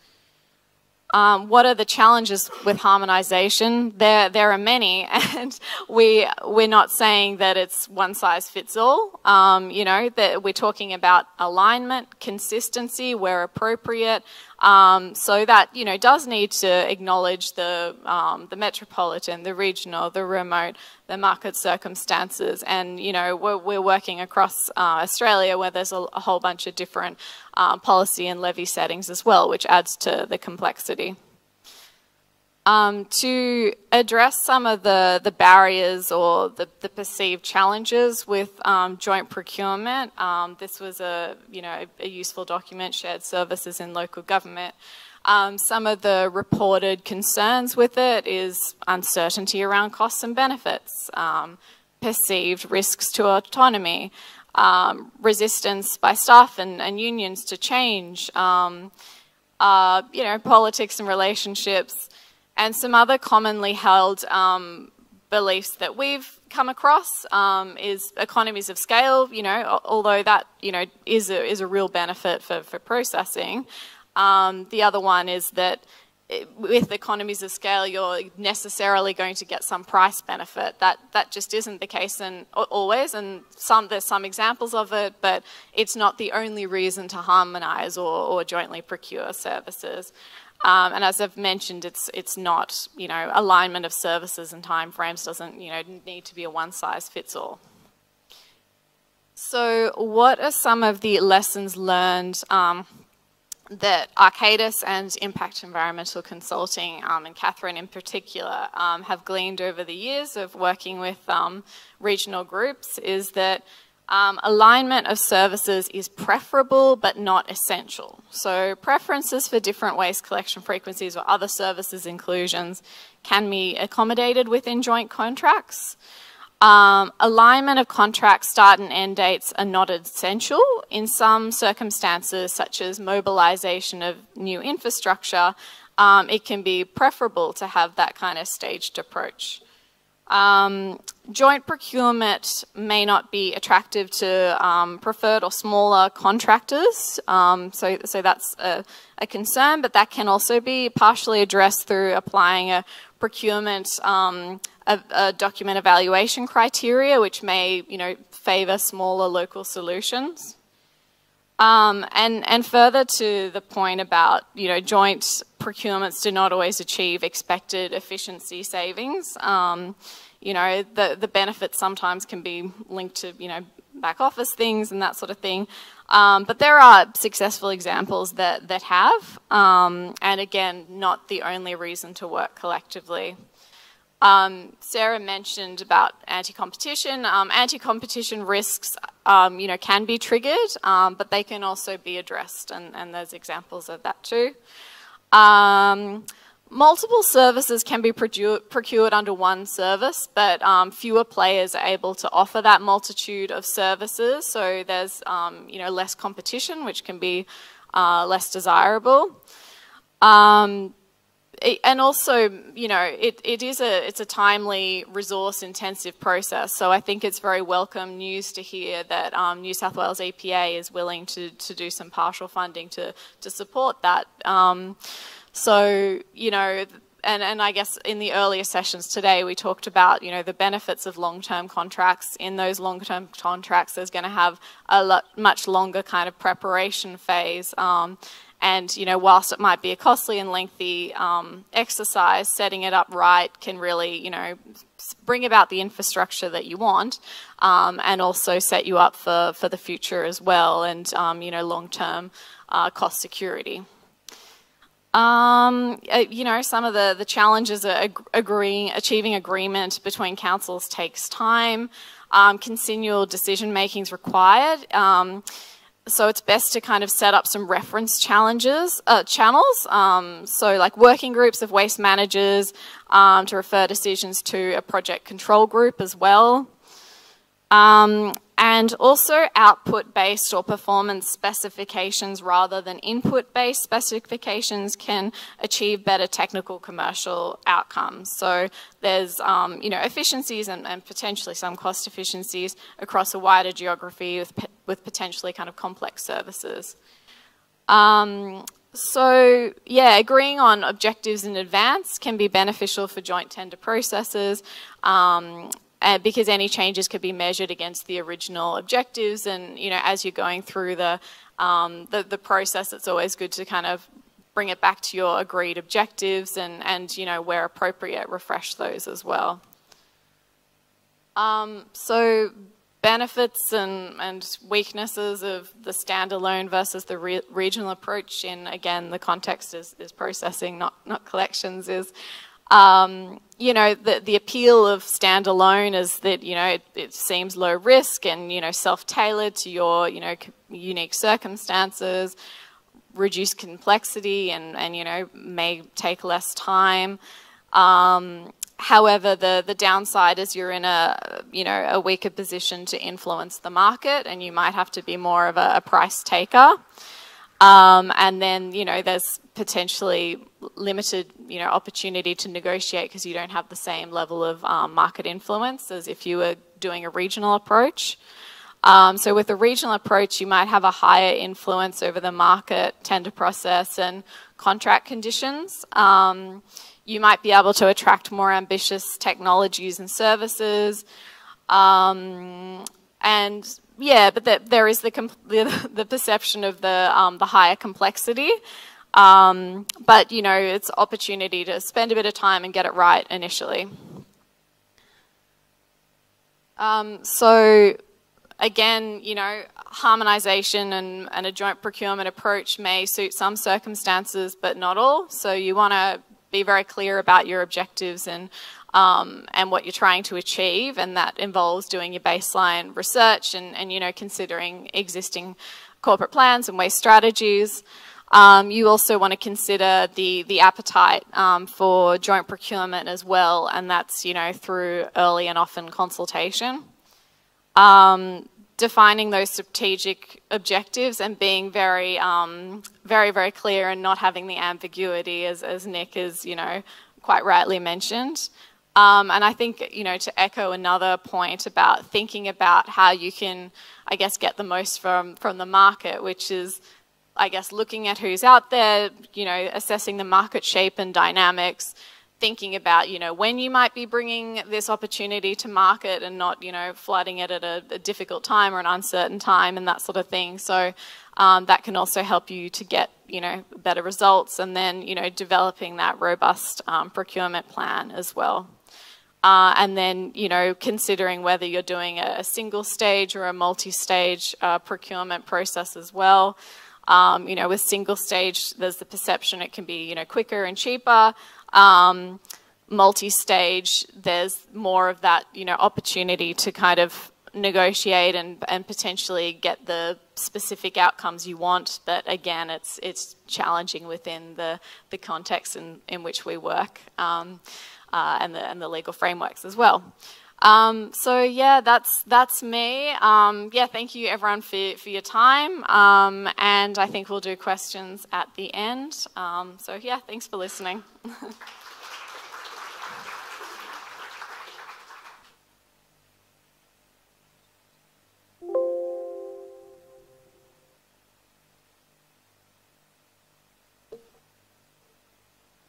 Um, what are the challenges with harmonisation? There, there are many, (laughs) and we we're not saying that it's one size fits all. Um, you know, that we're talking about alignment, consistency where appropriate. Um, so that you know does need to acknowledge the um, the metropolitan, the regional, the remote, the market circumstances, and you know we're, we're working across uh, Australia where there's a, a, whole bunch of different uh, policy and levy settings as well, which adds to the complexity. Um, to address some of the, the barriers or the, the perceived challenges with um, joint procurement, um, this was a, you know, a useful document, shared services in local government. Um, some of the reported concerns with it is uncertainty around costs and benefits, um, perceived risks to autonomy, um, resistance by staff and, and, unions to change, uh, you know, politics and relationships, and some other commonly held um, beliefs that we've come across um, is economies of scale, you know, although that, you know, is a, is a real benefit for, for processing. Um, the other one is that with economies of scale, you're necessarily going to get some price benefit. That that just isn't the case and always. And some there's some examples of it, but it's not the only reason to harmonise or, or jointly procure services. Um, and as I've mentioned, it's it's not you know alignment of services and timeframes doesn't you know need to be a one size fits all. So, what are some of the lessons learned um, that Arcadis and Impact Environmental Consulting, um, and Catherine in particular, um, have gleaned over the years of working with um, regional groups is that um, alignment of services is preferable but not essential. So preferences for different waste collection frequencies or other services inclusions can be accommodated within joint contracts. Um, alignment of contract start and end dates are not essential. In some circumstances, such as mobilisation of new infrastructure, um, it can be preferable to have that kind of staged approach. Um, joint procurement may not be attractive to um, preferred or smaller contractors, um, so, so that's a, a, concern, but that can also be partially addressed through applying a procurement um, a, a, document evaluation criteria, which may, you know, favour smaller local solutions. Um, and, and further to the point about, you know, joint procurements do not always achieve expected efficiency savings. Um, you know, the, the benefits sometimes can be linked to, you know, back office things and that sort of thing. Um, but there are successful examples that, that have, um, and again, not the only reason to work collectively. Um, Sarah mentioned about anti-competition. Um, anti-competition risks, um, you know, can be triggered, um, but they can also be addressed, and, and there's examples of that too. Um, multiple services can be procured under one service, but um, fewer players are able to offer that multitude of services, so there's, you know, less competition, which can be uh, less desirable. Um, and also, you know, it, it is a it's a timely, resource-intensive process. So I think it's very welcome news to hear that um, New South Wales EPA is willing to to do some partial funding to to support that. Um, so you know. And, and I guess in the earlier sessions today, we talked about, you know, the benefits of long-term contracts. In those long-term contracts, there's going to have a lot, much longer kind of preparation phase. Um, and you know, whilst it might be a costly and lengthy um, exercise, setting it up right can really, you know, bring about the infrastructure that you want, um, and also set you up for for the future as well, and um, you know, long-term uh, cost security. Um, uh, you know, some of the, the challenges are agreeing, achieving agreement between councils takes time. Um, continual decision making is required. Um, so it's best to kind of set up some reference challenges, uh, channels. Um, so like working groups of waste managers um, to refer decisions to a project control group as well. Um, and also output-based or performance specifications rather than input-based specifications can achieve better technical commercial outcomes. So there's um, you know efficiencies and, and, potentially some cost efficiencies across a wider geography with, with potentially kind of complex services. Um, so yeah, agreeing on objectives in advance can be beneficial for joint tender processes. Um, uh, because any changes could be measured against the original objectives. And you know, as you're going through the um, the, the process, it's always good to kind of bring it back to your agreed objectives and and you know where appropriate, refresh those as well. Um, so benefits and, and weaknesses of the standalone versus the re regional approach in, again, the context is, is processing, not, not collections, is Um, you know, the, the appeal of standalone is that, you know, it, it seems low risk and, you know, self-tailored to your, you know, unique circumstances, reduced complexity and, and, you know, may take less time. Um, however, the, the downside is you're in a, you know, a weaker position to influence the market and you might have to be more of a, a price taker. Um, and then, you know, there's potentially limited, you know, opportunity to negotiate because you don't have the same level of um, market influence as if you were doing a regional approach. Um, so with a regional approach, you might have a higher influence over the market, tender process, and contract conditions. Um, you might be able to attract more ambitious technologies and services. Um, and yeah, but the, there is the, the, (laughs) the, perception of the, um, the higher complexity. Um, but, you know, it's opportunity to spend a bit of time and get it right initially. Um, so, again, you know, harmonization and, and a joint procurement approach may suit some circumstances, but not all. So you want to be very clear about your objectives and um, and what you're trying to achieve, and that involves doing your baseline research and, and you know considering existing corporate plans and waste strategies. Um, you also want to consider the the appetite um, for joint procurement as well, and that's you know through early and often consultation. Um, defining those strategic objectives and being very, um, very, very clear and not having the ambiguity, as, as Nick has, you know, quite rightly mentioned. Um, and I think, you know, to echo another point about thinking about how you can, I guess, get the most from, from the market, which is, I guess, looking at who's out there, you know, assessing the market shape and dynamics, thinking about, you know, when you might be bringing this opportunity to market and not, you know, flooding it at a, a difficult time or an uncertain time and that sort of thing. So um, that can also help you to get, you know, better results and then, you know, developing that robust um, procurement plan as well. Uh, and then, you know, considering whether you're doing a, single stage or a multi-stage uh, procurement process as well. Um, you know, with single stage, there's the perception it can be, you know, quicker and cheaper. Um, multi-stage, there's more of that, you know, opportunity to kind of negotiate and, and potentially get the specific outcomes you want. But again, it's it's challenging within the the context in, in which we work. Um, uh, and, the, and the legal frameworks as well. Um, so yeah, that's that's me. Um, yeah, thank you everyone for, for your time. Um, and I think we'll do questions at the end. Um, so yeah, thanks for listening. (laughs)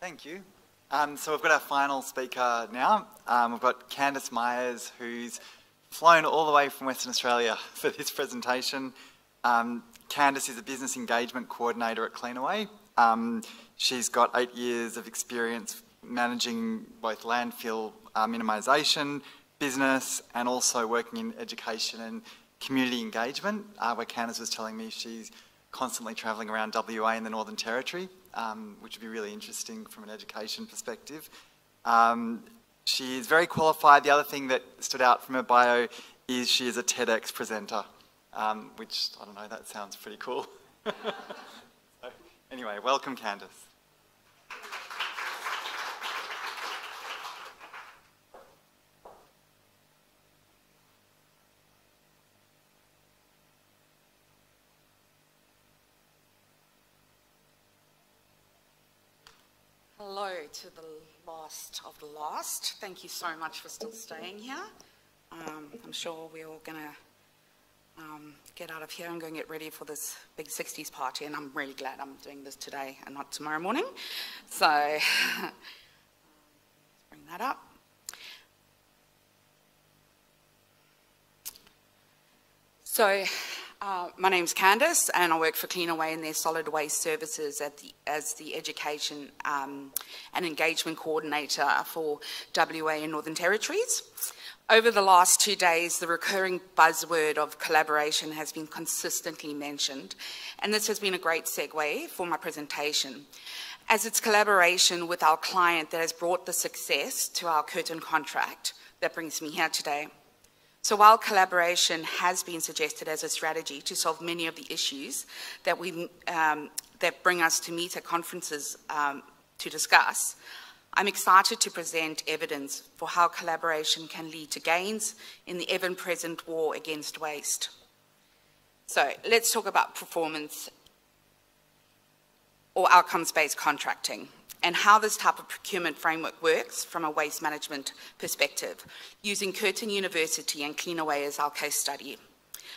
Thank you. Um, so we've got our final speaker now. Um, we've got Candice Myers, who's flown all the way from Western Australia (laughs) for this presentation. Um, Candice is a business engagement coordinator at Cleanaway. Um, she's got eight years of experience managing both landfill uh, minimisation, business, and also working in education and community engagement, uh, where Candice was telling me she's constantly travelling around WA in the Northern Territory um, which would be really interesting from an education perspective. Um, she is very qualified. The other thing that stood out from her bio is she is a TEDx presenter, um, which, I don't know, that sounds pretty cool. (laughs) so, anyway, welcome Candice. Hello to the last of the last. Thank you so much for still staying here. Um, I'm sure we're all going to um, get out of here and go and get ready for this big 60s party, and I'm really glad I'm doing this today and not tomorrow morning. So, (laughs) bring that up. So, uh, my name's Candice and I work for Cleanaway in their solid waste services the, as the education um, and engagement coordinator for WA and Northern Territories. Over the last two days, the recurring buzzword of collaboration has been consistently mentioned, and this has been a great segue for my presentation. as it's collaboration with our client that has brought the success to our Curtin contract that brings me here today. So while collaboration has been suggested as a strategy to solve many of the issues that, we, um, that bring us to meet at conferences um, to discuss, I'm excited to present evidence for how collaboration can lead to gains in the ever-present war against waste. So let's talk about performance or outcomes-based contracting and how this type of procurement framework works from a waste management perspective, using Curtin University and Cleanaway as our case study.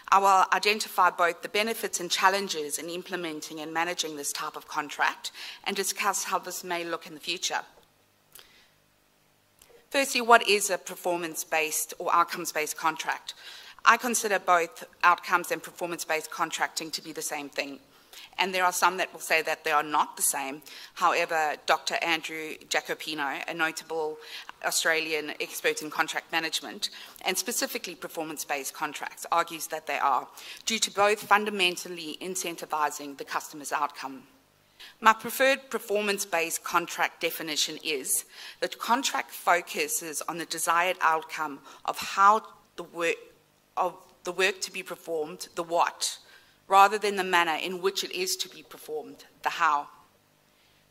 I will identify both the benefits and challenges in implementing and managing this type of contract and discuss how this may look in the future. Firstly, what is a performance-based or outcomes-based contract? I consider both outcomes and performance-based contracting to be the same thing and there are some that will say that they are not the same. However, Dr. Andrew Jacopino, a notable Australian expert in contract management, and specifically performance-based contracts, argues that they are, due to both fundamentally incentivising the customer's outcome. My preferred performance-based contract definition is that contract focuses on the desired outcome of how the work, of the work to be performed, the what, rather than the manner in which it is to be performed, the how.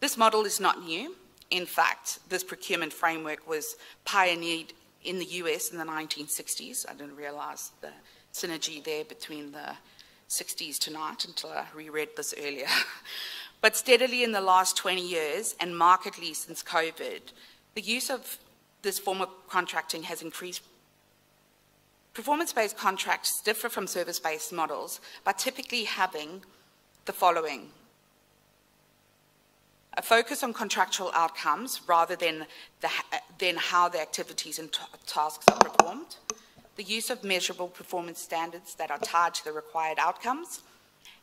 This model is not new. In fact, this procurement framework was pioneered in the US in the 1960s. I didn't realize the synergy there between the 60s tonight until I reread this earlier. (laughs) but steadily in the last 20 years, and markedly since COVID, the use of this form of contracting has increased Performance-based contracts differ from service-based models by typically having the following. A focus on contractual outcomes rather than, the, than how the activities and tasks are performed. The use of measurable performance standards that are tied to the required outcomes.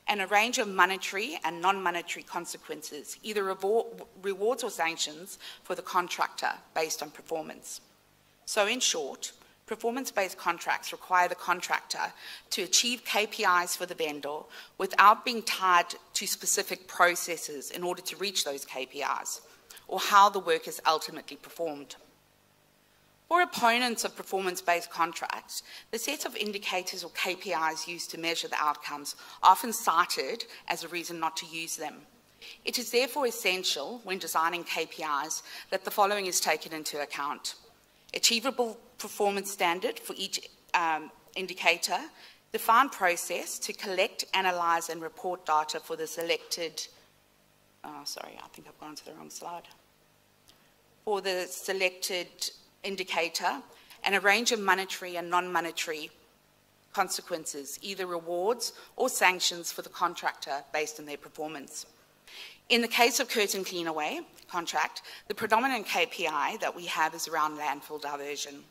And a range of monetary and non-monetary consequences, either rewards or sanctions for the contractor based on performance. So in short, Performance-based contracts require the contractor to achieve KPIs for the vendor without being tied to specific processes in order to reach those KPIs or how the work is ultimately performed. For opponents of performance-based contracts, the set of indicators or KPIs used to measure the outcomes are often cited as a reason not to use them. It is therefore essential when designing KPIs that the following is taken into account achievable performance standard for each um, indicator, defined process to collect, analyse and report data for the selected, oh, sorry, I think I've gone to the wrong slide, for the selected indicator, and a range of monetary and non-monetary consequences, either rewards or sanctions for the contractor based on their performance. In the case of Curtin Cleanaway contract, the predominant KPI that we have is around landfill diversion.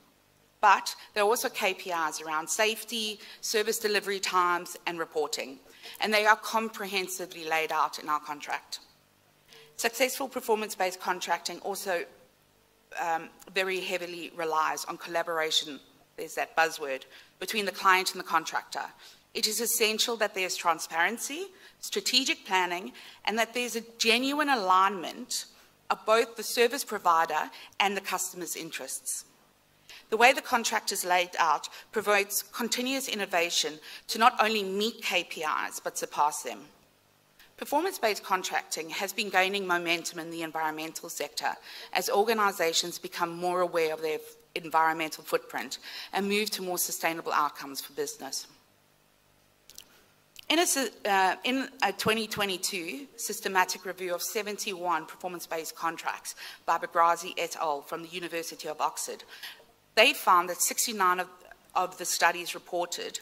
But there are also KPIs around safety, service delivery times, and reporting, and they are comprehensively laid out in our contract. Successful performance-based contracting also um, very heavily relies on collaboration, there's that buzzword, between the client and the contractor. It is essential that there's transparency, strategic planning, and that there's a genuine alignment of both the service provider and the customer's interests. The way the contract is laid out promotes continuous innovation to not only meet KPIs but surpass them. Performance-based contracting has been gaining momentum in the environmental sector as organisations become more aware of their environmental footprint and move to more sustainable outcomes for business. In a, uh, in a, 2022 systematic review of 71 performance-based contracts by Bagrazi et al. from the University of Oxford, they found that 69 of, of the studies reported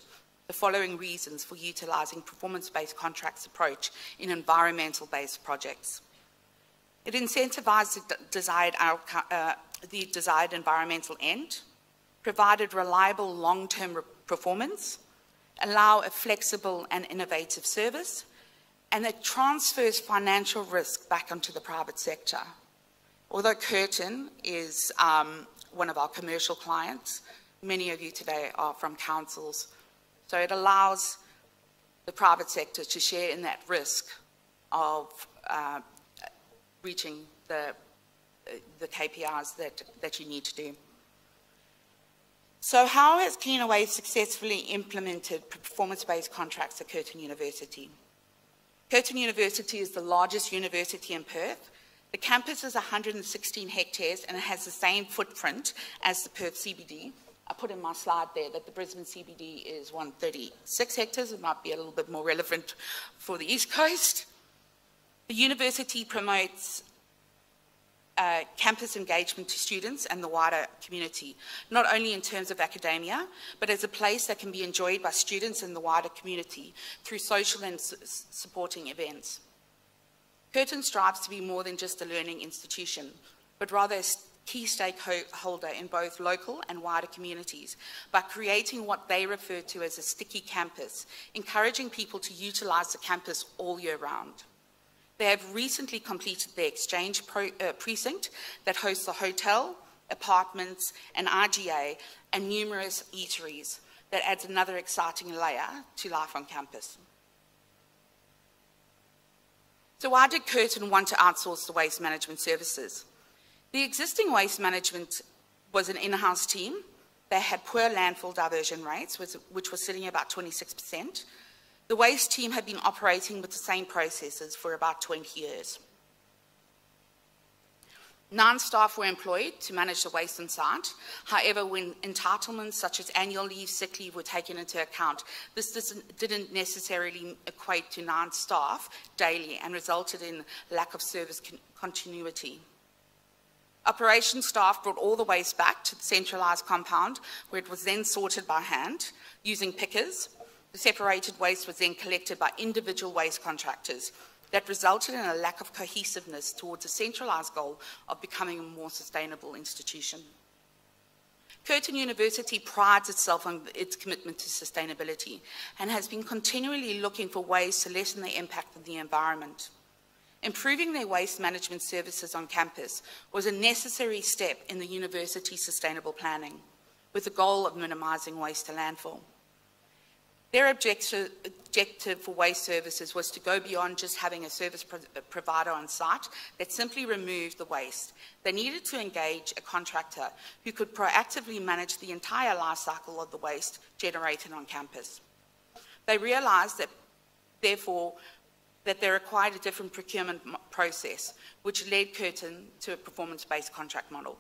the following reasons for utilising performance-based contracts approach in environmental-based projects. It incentivised the desired, outcome, uh, the desired environmental end, provided reliable long-term performance, allow a flexible and innovative service, and it transfers financial risk back onto the private sector. Although Curtin is um, one of our commercial clients, many of you today are from councils, so it allows the private sector to share in that risk of uh, reaching the, the KPIs that, that you need to do. So how has Cleanaway successfully implemented performance-based contracts at Curtin University? Curtin University is the largest university in Perth. The campus is 116 hectares and it has the same footprint as the Perth CBD. I put in my slide there that the Brisbane CBD is 136 hectares. It might be a little bit more relevant for the East Coast. The university promotes uh, campus engagement to students and the wider community, not only in terms of academia, but as a place that can be enjoyed by students and the wider community through social and supporting events. Curtin strives to be more than just a learning institution, but rather a key stakeholder in both local and wider communities by creating what they refer to as a sticky campus, encouraging people to utilise the campus all year round. They have recently completed the exchange pro, uh, precinct that hosts a hotel, apartments, an RGA, and numerous eateries that adds another exciting layer to life on campus. So why did Curtin want to outsource the waste management services? The existing waste management was an in-house team. They had poor landfill diversion rates, which was sitting at about 26%, the waste team had been operating with the same processes for about 20 years. Nine staff were employed to manage the waste on site. However, when entitlements such as annual leave, sick leave were taken into account, this didn't necessarily equate to nine staff daily and resulted in lack of service con continuity. Operations staff brought all the waste back to the centralised compound where it was then sorted by hand using pickers the separated waste was then collected by individual waste contractors. That resulted in a lack of cohesiveness towards a centralised goal of becoming a more sustainable institution. Curtin University prides itself on its commitment to sustainability and has been continually looking for ways to lessen the impact on the environment. Improving their waste management services on campus was a necessary step in the university's sustainable planning, with the goal of minimising waste to landfill. Their objective, for waste services was to go beyond just having a service pro provider on site that simply removed the waste. They needed to engage a contractor who could proactively manage the entire life cycle of the waste generated on campus. They realised that, therefore, that they required a different procurement process, which led Curtin to a performance-based contract model.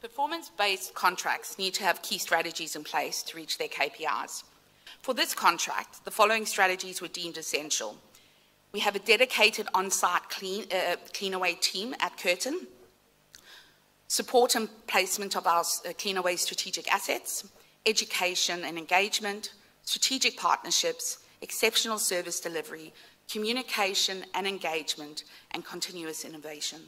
Performance-based contracts need to have key strategies in place to reach their KPIs. For this contract, the following strategies were deemed essential. We have a dedicated on-site clean, uh, Cleanaway team at Curtin, support and placement of our uh, Cleanaway strategic assets, education and engagement, strategic partnerships, exceptional service delivery, communication and engagement, and continuous innovation.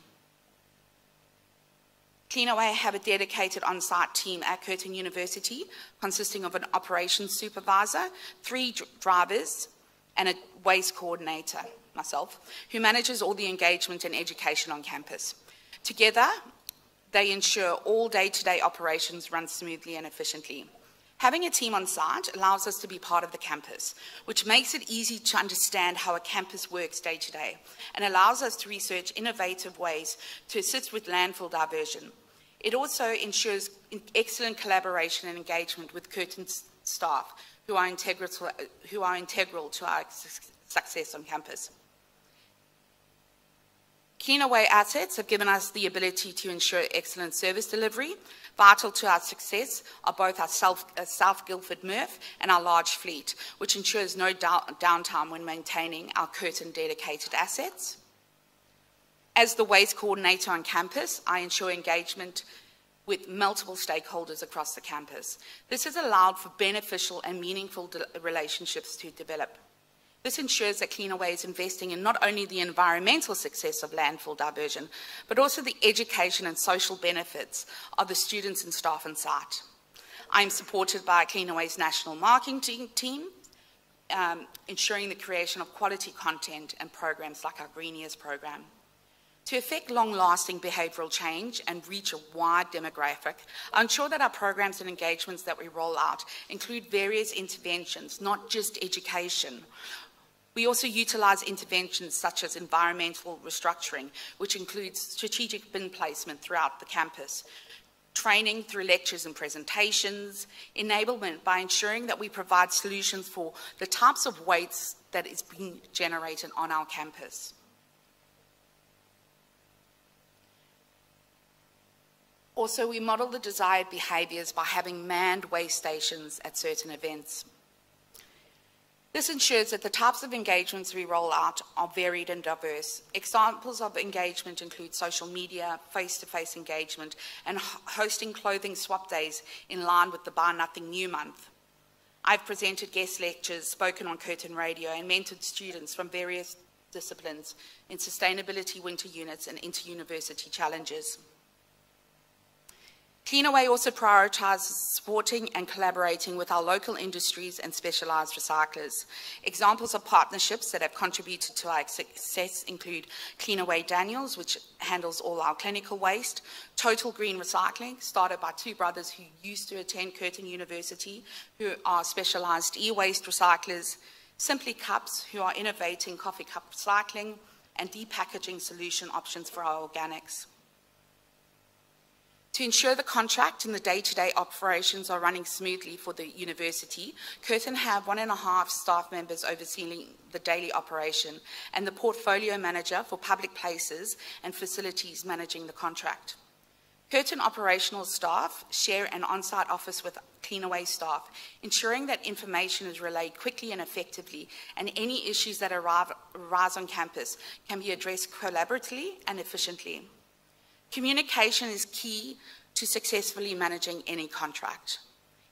Cleanaway have a dedicated on-site team at Curtin University consisting of an operations supervisor, three drivers, and a waste coordinator, myself, who manages all the engagement and education on campus. Together, they ensure all day-to-day -day operations run smoothly and efficiently. Having a team on site allows us to be part of the campus, which makes it easy to understand how a campus works day to day and allows us to research innovative ways to assist with landfill diversion, it also ensures excellent collaboration and engagement with Curtin's staff, who are integral to, who are integral to our success on campus. Cleanaway assets have given us the ability to ensure excellent service delivery. Vital to our success are both our South, uh, South Guildford MRF and our large fleet, which ensures no downtime when maintaining our Curtin dedicated assets. As the waste coordinator on campus, I ensure engagement with multiple stakeholders across the campus. This has allowed for beneficial and meaningful relationships to develop. This ensures that Cleanaway is investing in not only the environmental success of landfill diversion, but also the education and social benefits of the students and staff on site. I am supported by Cleanaway's national marketing team, um, ensuring the creation of quality content and programs like our Green Years program. To effect long-lasting behavioural change and reach a wide demographic, I ensure that our programs and engagements that we roll out include various interventions, not just education. We also utilise interventions such as environmental restructuring, which includes strategic bin placement throughout the campus, training through lectures and presentations, enablement by ensuring that we provide solutions for the types of waste that is being generated on our campus. Also, we model the desired behaviours by having manned waste stations at certain events. This ensures that the types of engagements we roll out are varied and diverse. Examples of engagement include social media, face-to-face -face engagement, and hosting clothing swap days in line with the Buy Nothing New Month. I've presented guest lectures, spoken on Curtin Radio, and mentored students from various disciplines in sustainability winter units and inter-university challenges. Cleanaway also prioritises supporting and collaborating with our local industries and specialised recyclers. Examples of partnerships that have contributed to our success include Cleanaway Daniels, which handles all our clinical waste, Total Green Recycling, started by two brothers who used to attend Curtin University, who are specialised e-waste recyclers, Simply Cups, who are innovating coffee cup recycling, and depackaging solution options for our organics. To ensure the contract and the day-to-day -day operations are running smoothly for the university, Curtin have one and a half staff members overseeing the daily operation and the portfolio manager for public places and facilities managing the contract. Curtin operational staff share an on-site office with Cleanaway staff, ensuring that information is relayed quickly and effectively and any issues that arrive, arise on campus can be addressed collaboratively and efficiently. Communication is key to successfully managing any contract.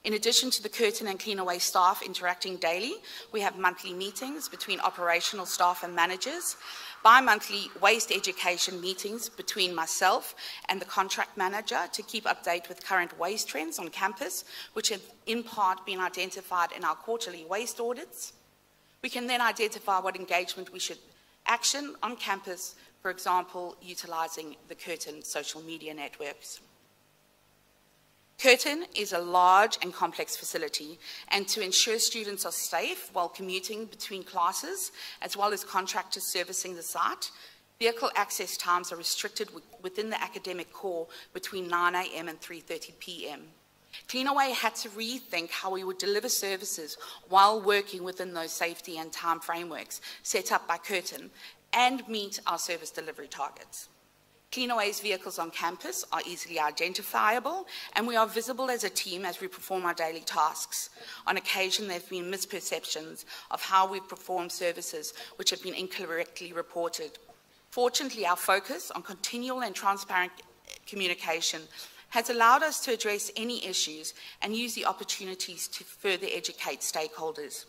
In addition to the Curtin and Cleanaway staff interacting daily, we have monthly meetings between operational staff and managers, bi-monthly waste education meetings between myself and the contract manager to keep update with current waste trends on campus, which have in part been identified in our quarterly waste audits. We can then identify what engagement we should action on campus for example, utilising the Curtin social media networks. Curtin is a large and complex facility, and to ensure students are safe while commuting between classes, as well as contractors servicing the site, vehicle access times are restricted within the academic core between 9am and 3.30pm. Cleanaway had to rethink how we would deliver services while working within those safety and time frameworks set up by Curtin and meet our service delivery targets. Cleanaway's vehicles on campus are easily identifiable and we are visible as a team as we perform our daily tasks. On occasion, there have been misperceptions of how we perform services which have been incorrectly reported. Fortunately, our focus on continual and transparent communication has allowed us to address any issues and use the opportunities to further educate stakeholders.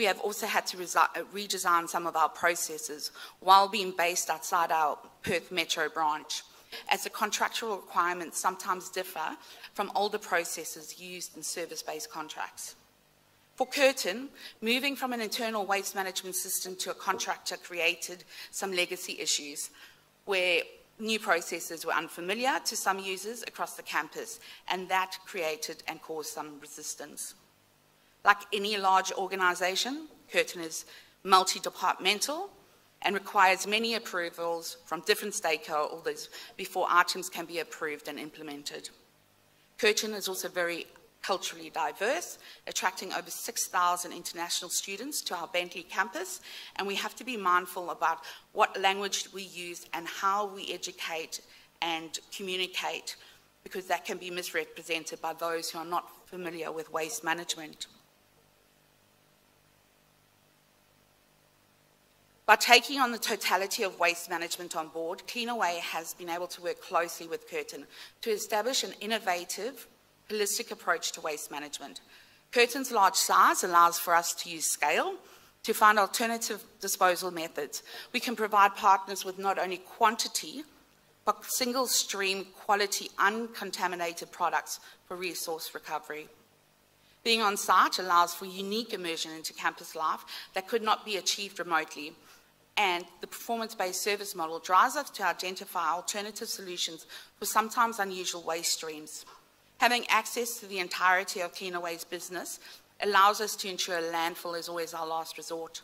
We have also had to uh, redesign some of our processes while being based outside our Perth Metro branch, as the contractual requirements sometimes differ from older processes used in service-based contracts. For Curtin, moving from an internal waste management system to a contractor created some legacy issues where new processes were unfamiliar to some users across the campus, and that created and caused some resistance. Like any large organisation, Curtin is multi-departmental and requires many approvals from different stakeholders before items can be approved and implemented. Curtin is also very culturally diverse, attracting over 6,000 international students to our Bentley campus, and we have to be mindful about what language we use and how we educate and communicate, because that can be misrepresented by those who are not familiar with waste management. By taking on the totality of waste management on board, Cleanaway has been able to work closely with Curtin to establish an innovative, holistic approach to waste management. Curtin's large size allows for us to use scale to find alternative disposal methods. We can provide partners with not only quantity, but single stream quality uncontaminated products for resource recovery. Being on site allows for unique immersion into campus life that could not be achieved remotely and the performance-based service model drives us to identify alternative solutions for sometimes unusual waste streams. Having access to the entirety of Cleanaway's business allows us to ensure landfill is always our last resort.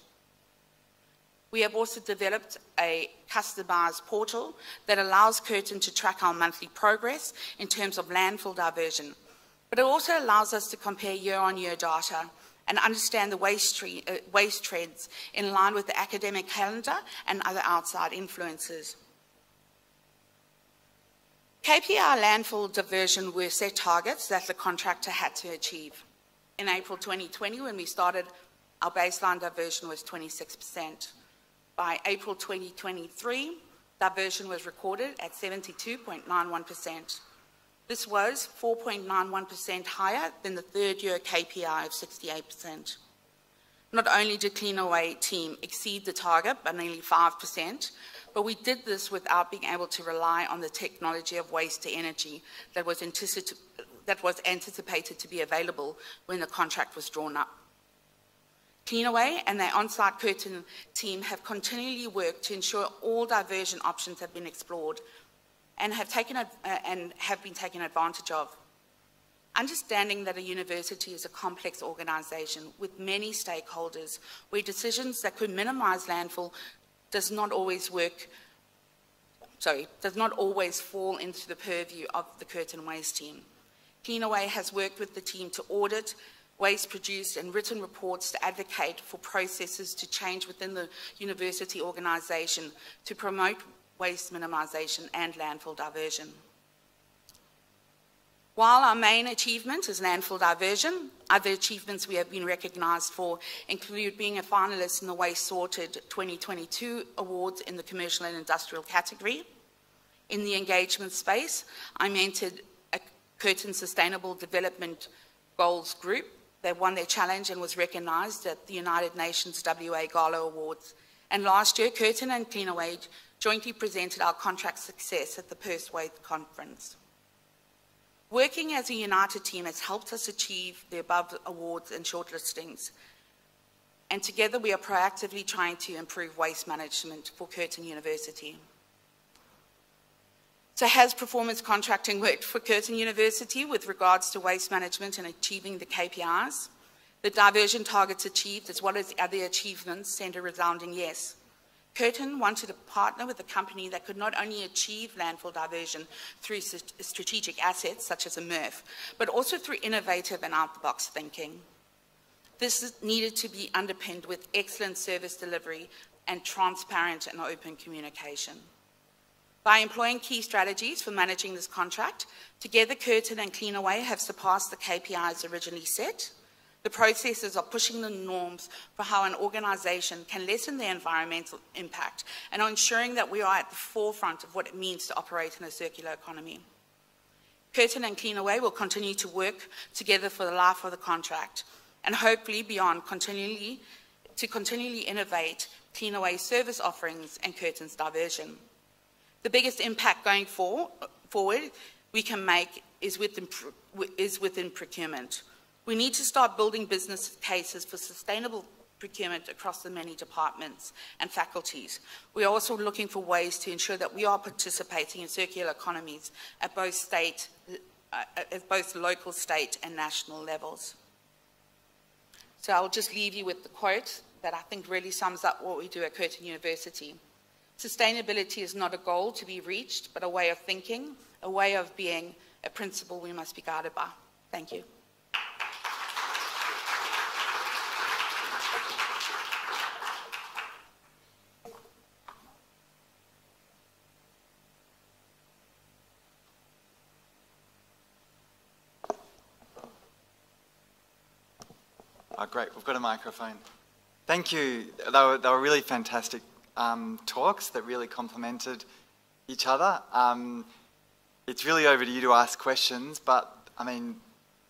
We have also developed a customized portal that allows Curtin to track our monthly progress in terms of landfill diversion, but it also allows us to compare year-on-year data and understand the waste, uh, waste trends in line with the academic calendar and other outside influences. KPR landfill diversion were set targets that the contractor had to achieve. In April 2020, when we started, our baseline diversion was 26%. By April 2023, diversion was recorded at 72.91%. This was 4.91% higher than the third year KPI of 68%. Not only did Cleanaway team exceed the target by nearly 5%, but we did this without being able to rely on the technology of waste to energy that was, that was anticipated to be available when the contract was drawn up. Cleanaway and their on-site Curtin team have continually worked to ensure all diversion options have been explored and have, taken, uh, and have been taken advantage of. Understanding that a university is a complex organisation with many stakeholders where decisions that could minimise landfill does not always work, sorry, does not always fall into the purview of the Curtin Waste team. Cleanaway has worked with the team to audit waste produced and written reports to advocate for processes to change within the university organisation to promote waste minimisation and landfill diversion. While our main achievement is landfill diversion, other achievements we have been recognised for include being a finalist in the Waste Sorted 2022 Awards in the Commercial and Industrial category. In the engagement space, I mentored a Curtin Sustainable Development Goals group. They won their challenge and was recognised at the United Nations WA Gala Awards. And last year, Curtin and Cleanaway jointly presented our contract success at the Perth Waste Conference. Working as a united team has helped us achieve the above awards and shortlistings. And together we are proactively trying to improve waste management for Curtin University. So has performance contracting worked for Curtin University with regards to waste management and achieving the KPIs? The diversion targets achieved as well as other achievements send a resounding yes. Curtin wanted to partner with a company that could not only achieve landfill diversion through strategic assets such as a MRF, but also through innovative and out-the-box thinking. This needed to be underpinned with excellent service delivery and transparent and open communication. By employing key strategies for managing this contract, together Curtin and Cleanaway have surpassed the KPIs originally set, the processes are pushing the norms for how an organisation can lessen their environmental impact and are ensuring that we are at the forefront of what it means to operate in a circular economy. Curtin and Cleanaway will continue to work together for the life of the contract and hopefully beyond continually to continually innovate Cleanaway's service offerings and Curtin's diversion. The biggest impact going for, forward we can make is within, is within procurement. We need to start building business cases for sustainable procurement across the many departments and faculties. We are also looking for ways to ensure that we are participating in circular economies at both state, uh, at both local, state and national levels. So I'll just leave you with the quote that I think really sums up what we do at Curtin University. Sustainability is not a goal to be reached, but a way of thinking, a way of being, a principle we must be guided by. Thank you. Oh, great, we've got a microphone. Thank you. They were, they were really fantastic um, talks that really complemented each other. Um, it's really over to you to ask questions, but I mean,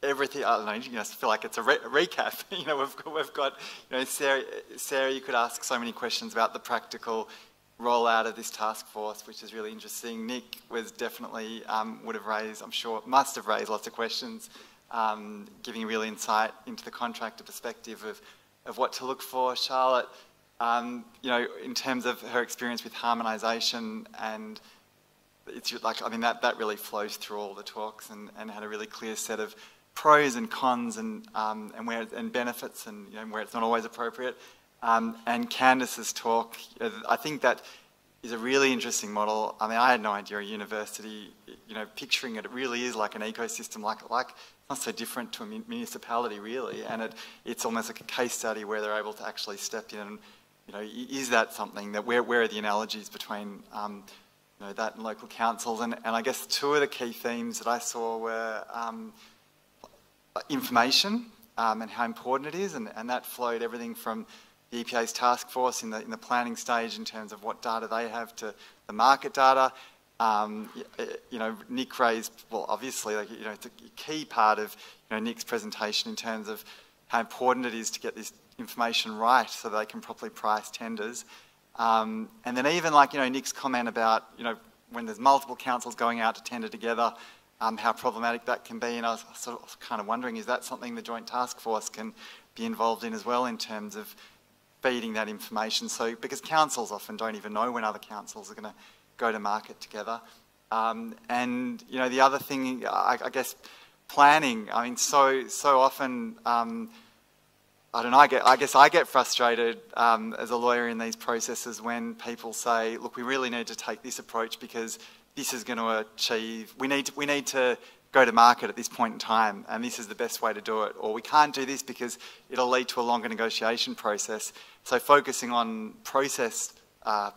everything, I don't know, you just feel like it's a, re recap. (laughs) you know, we've got, we've got, you know, Sarah, Sarah, you could ask so many questions about the practical rollout of this task force, which is really interesting. Nick was definitely, um, would have raised, I'm sure, must have raised lots of questions um, giving real insight into the contractor perspective of, of what to look for. Charlotte um, you know, in terms of her experience with harmonisation and it's like, I mean, that, that really flows through all the talks and, and had a really clear set of pros and cons and, um, and, where, and benefits and you know, where it's not always appropriate. Um, and Candice's talk, I think that is a really interesting model. I mean, I had no idea a university, you know, picturing it, it really is like an ecosystem, like, like not so different to a municipality really, and it, it's almost like a case study where they're able to actually step in and, you know, is that something that, where, where are the analogies between, um, you know, that and local councils? And, and I guess two of the key themes that I saw were um, information um, and how important it is, and, and that flowed everything from the EPA's task force in the, in the planning stage in terms of what data they have to the market data. Um, you know, Nick raised, well, obviously, like, you know, it's a key part of, you know, Nick's presentation in terms of how important it is to get this information right so they can properly price tenders. Um, and then even like, you know, Nick's comment about, you know, when there's multiple councils going out to tender together, um, how problematic that can be. And I was sort of kind of wondering, is that something the Joint Task Force can be involved in as well in terms of feeding that information. So because councils often don't even know when other councils are going to go to market together. Um, and you know the other thing, I, I, guess, planning. I mean, so so often. Um, I don't know, I, get, I guess I get frustrated um, as a lawyer in these processes when people say, look, we really need to take this approach because this is going to achieve, we need to, we need to go to market at this point in time and this is the best way to do it. Or we can't do this because it'll lead to a longer negotiation process. So focusing on process, uh,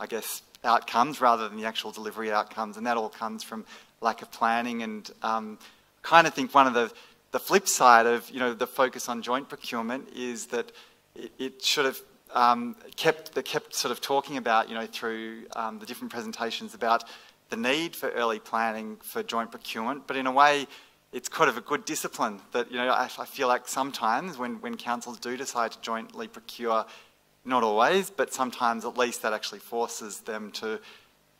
I guess, outcomes rather than the actual delivery outcomes, and that all comes from lack of planning. And um, kind of think one of the the flip side of you know the focus on joint procurement is that it, it should have um, kept they kept sort of talking about you know through um, the different presentations about the need for early planning for joint procurement, but in a way. It's kind of a good discipline that, you know, I, I feel like sometimes when, when councils do decide to jointly procure, not always, but sometimes at least that actually forces them to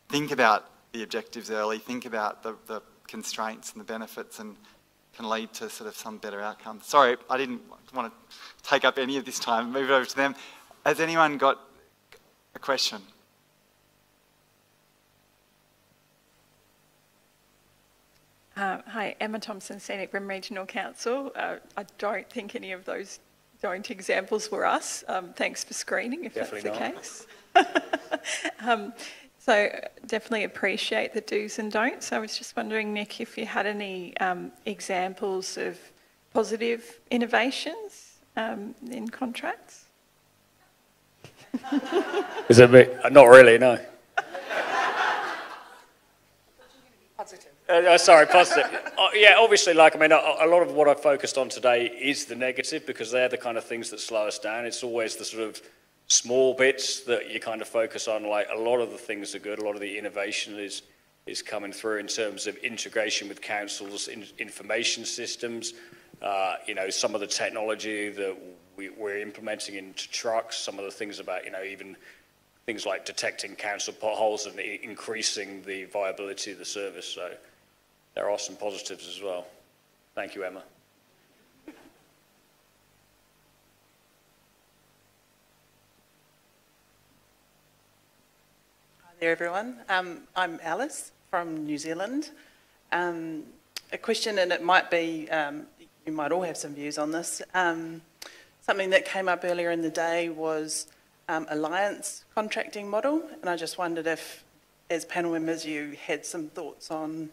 think about the objectives early, think about the, the constraints and the benefits and can lead to sort of some better outcomes. Sorry, I didn't want to take up any of this time. Move it over to them. Has anyone got a question? Uh, hi, Emma Thompson, Scenic Rim Regional Council. Uh, I don't think any of those joint examples were us. Um, thanks for screening if Definitely that's the not. case. (laughs) um, so definitely appreciate the do's and don'ts. I was just wondering, Nick, if you had any um, examples of positive innovations um, in contracts? Is it me? Not really, no. Uh, uh, sorry, positive. uh, yeah, obviously, like, I mean, a, a, lot of what I've focused on today is the negative because they're the kind of things that slow us down. It's always the sort of small bits that you kind of focus on. Like, a lot of the things are good, a lot of the innovation is, is coming through in terms of integration with councils, in, information systems, uh, you know, some of the technology that we, we're implementing into trucks, some of the things about, you know, even things like detecting council potholes and increasing the viability of the service. So, there are some positives as well. Thank you, Emma. Hi there, everyone. Um, I'm Alice from New Zealand. Um, a question, and it might be, um, you might all have some views on this. Um, something that came up earlier in the day was um, alliance contracting model, and I just wondered if, as panel members, you had some thoughts on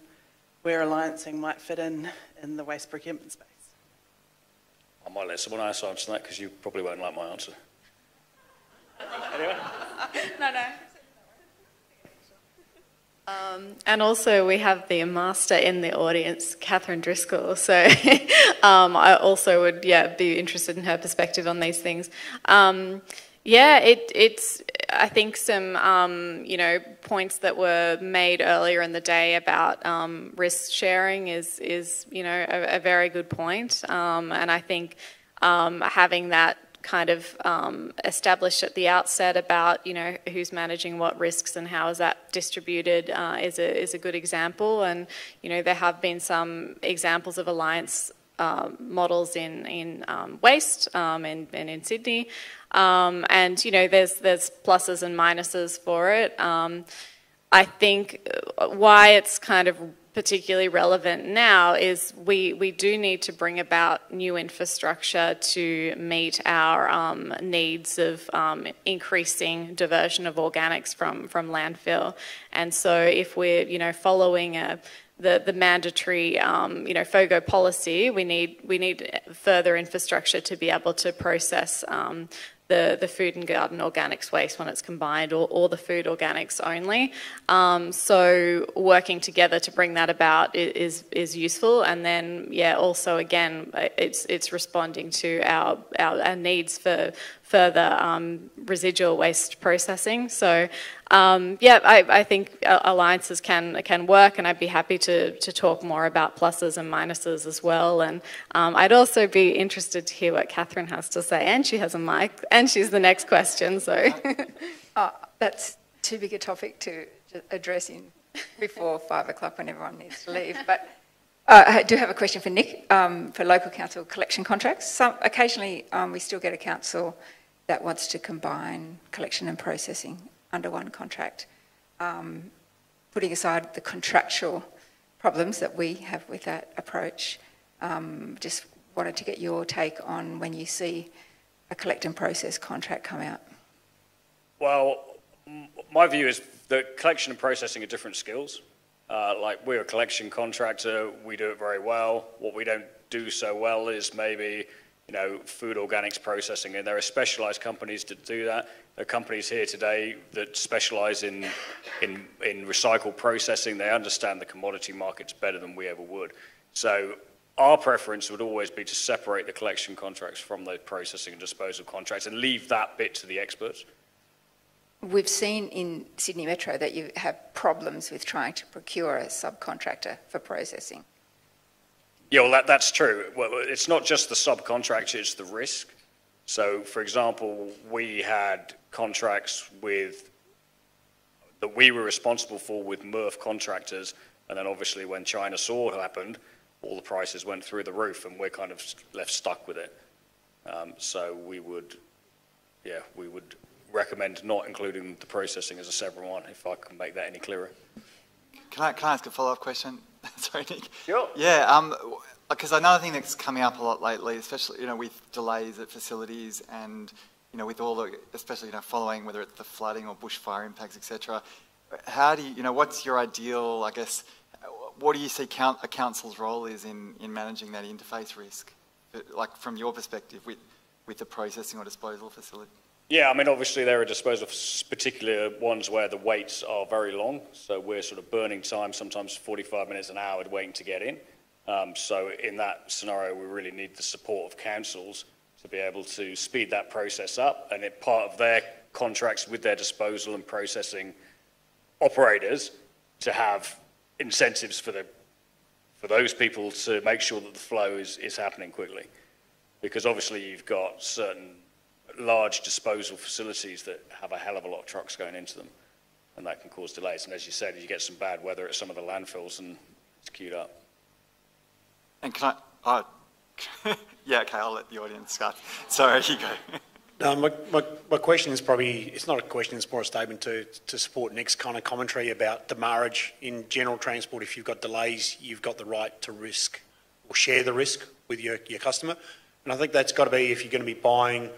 where alliancing might fit in in the waste procurement space. I might let someone else answer that because you probably won't like my answer. anyway. (laughs) no, no. (laughs) Um, and also, we have the master in the audience, Catherine Driscoll. So, (laughs) um, I also would, yeah, be interested in her perspective on these things. Um, yeah, it, it's I think some um, you know points that were made earlier in the day about um, risk sharing is is you know a, a very good point, um, and I think um, having that kind of um, established at the outset about you know who's managing what risks and how is that distributed uh, is a is a good example, and you know there have been some examples of alliance um, models in in um, waste um, and, and, in Sydney, Um, and you know, there's there's pluses and minuses for it. Um, I think uh, why it's kind of particularly relevant now is we, we do need to bring about new infrastructure to meet our um, needs of um, increasing diversion of organics from, from landfill. And so if we're, you know, following a, the, the mandatory, um, you know, FOGO policy, we need, we need further infrastructure to be able to process um, the, the food and garden organics waste when it's combined or, or the food organics only. Um, so working together to bring that about is, is useful. And then, yeah, also again, it's, it's responding to our, our, our needs for further um, residual waste processing. So um, yeah, I, I, think alliances can can work, and I'd be happy to to talk more about pluses and minuses as well. And um, I'd also be interested to hear what Catherine has to say. And she has a mic, and she's the next question. So (laughs) uh, that's too big a topic to address in before (laughs) five o'clock when everyone needs to leave, but. Uh, I do have a question for Nick um, for local council collection contracts. Some, occasionally, um, we still get a council that wants to combine collection and processing under one contract, um, putting aside the contractual problems that we have with that approach. Um, just wanted to get your take on when you see a collect and process contract come out. Well, my view is that collection and processing are different skills. Uh, like we're a collection contractor, we do it very well. What we don't do so well is maybe you know, food organics processing, and there are specialized companies that do that. There are companies here today that specialize in, in, in recycled processing. They understand the commodity markets better than we ever would. So our preference would always be to separate the collection contracts from the processing and disposal contracts and leave that bit to the experts. We've seen in Sydney Metro that you have problems with trying to procure a subcontractor for processing. Yeah, well, that, that's true. Well, it's not just the subcontractor, it's the risk. So, for example, we had contracts with that we were responsible for with MRF contractors, and then obviously when China saw what happened, all the prices went through the roof, and we're kind of left stuck with it. Um, so we would, yeah, we would recommend not including the processing as a separate one, if I can make that any clearer. Can I, can I ask a follow-up question? (laughs) Sorry, Nick. Sure. Yeah, um, because another thing that's coming up a lot lately, especially you know with delays at facilities and you know with all the, especially you know following whether it's the flooding or bushfire impacts, etc. How do you, you know, what's your ideal, I guess, what do you see count, a council's role is in, in managing that interface risk, like from your perspective with, with the processing or disposal facility? Yeah, I mean, obviously there are disposal particular ones where the waits are very long. So we're sort of burning time, sometimes 45 minutes an hour waiting to get in. Um, so in that scenario, we really need the support of councils to be able to speed that process up. And it, part of their contracts with their disposal and processing operators to have incentives for the for those people to make sure that the flow is, is happening quickly. Because obviously you've got certain large disposal facilities that have a hell of a lot of trucks going into them, and that can cause delays. And as you said, you get some bad weather at some of the landfills, and it's queued up. And can I? Oh, (laughs) yeah, okay. I'll let the audience start. (laughs) Sorry, you go. (laughs) No, my, my, my, question is probably, it's not a question, it's more a statement to, to support Nick's kind of commentary about demurrage in general transport. If you've got delays, you've got the right to risk or share the risk with your, your customer. And I think that's got to be if you're going to be buying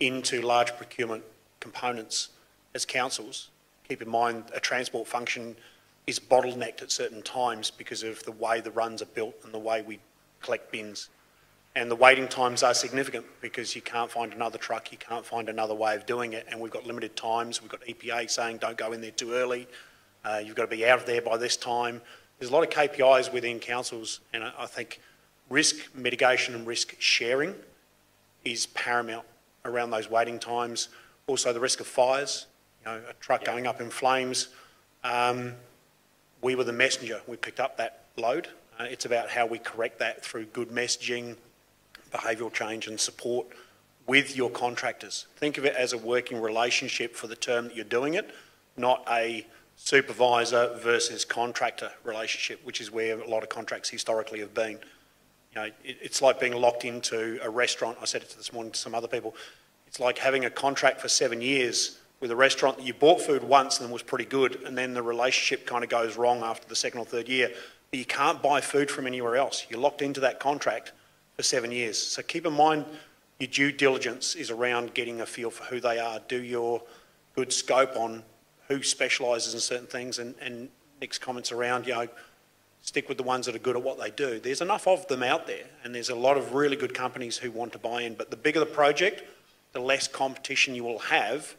into large procurement components as councils. Keep in mind a transport function is bottlenecked at certain times because of the way the runs are built and the way we collect bins. And the waiting times are significant because you can't find another truck, you can't find another way of doing it, and we've got limited times. We've got EPA saying don't go in there too early, uh, you've got to be out of there by this time. There's a lot of KPIs within councils, and I think risk mitigation and risk sharing is paramount around those waiting times. Also the risk of fires, you know, a truck going up in flames. Um, we were the messenger. We picked up that load. Uh, it's about how we correct that through good messaging, behavioural change and support with your contractors. Think of it as a working relationship for the term that you're doing it, not a supervisor versus contractor relationship, which is where a lot of contracts historically have been. You know, it, it's like being locked into a restaurant. I said it this morning to some other people. It's like having a contract for seven years with a restaurant that you bought food once and was pretty good, and then the relationship kind of goes wrong after the second or third year. But you can't buy food from anywhere else. You're locked into that contract for seven years. So keep in mind your due diligence is around getting a feel for who they are. Do your good scope on who specialises in certain things, and, and Nick's comments around, you know, stick with the ones that are good at what they do. There's enough of them out there, and there's a lot of really good companies who want to buy in. But the bigger the project, the less competition you will have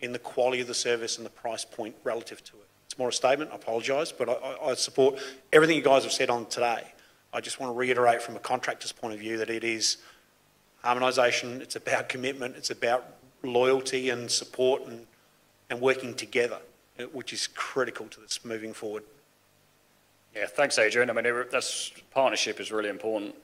in the quality of the service and the price point relative to it. It's more a statement, I apologise, but I, I support everything you guys have said on today. I just want to reiterate from a contractor's point of view that it is harmonisation, it's about commitment, it's about loyalty and support and, and working together, which is critical to this moving forward. Yeah, thanks, Adrian. I mean, it, that's partnership is really important.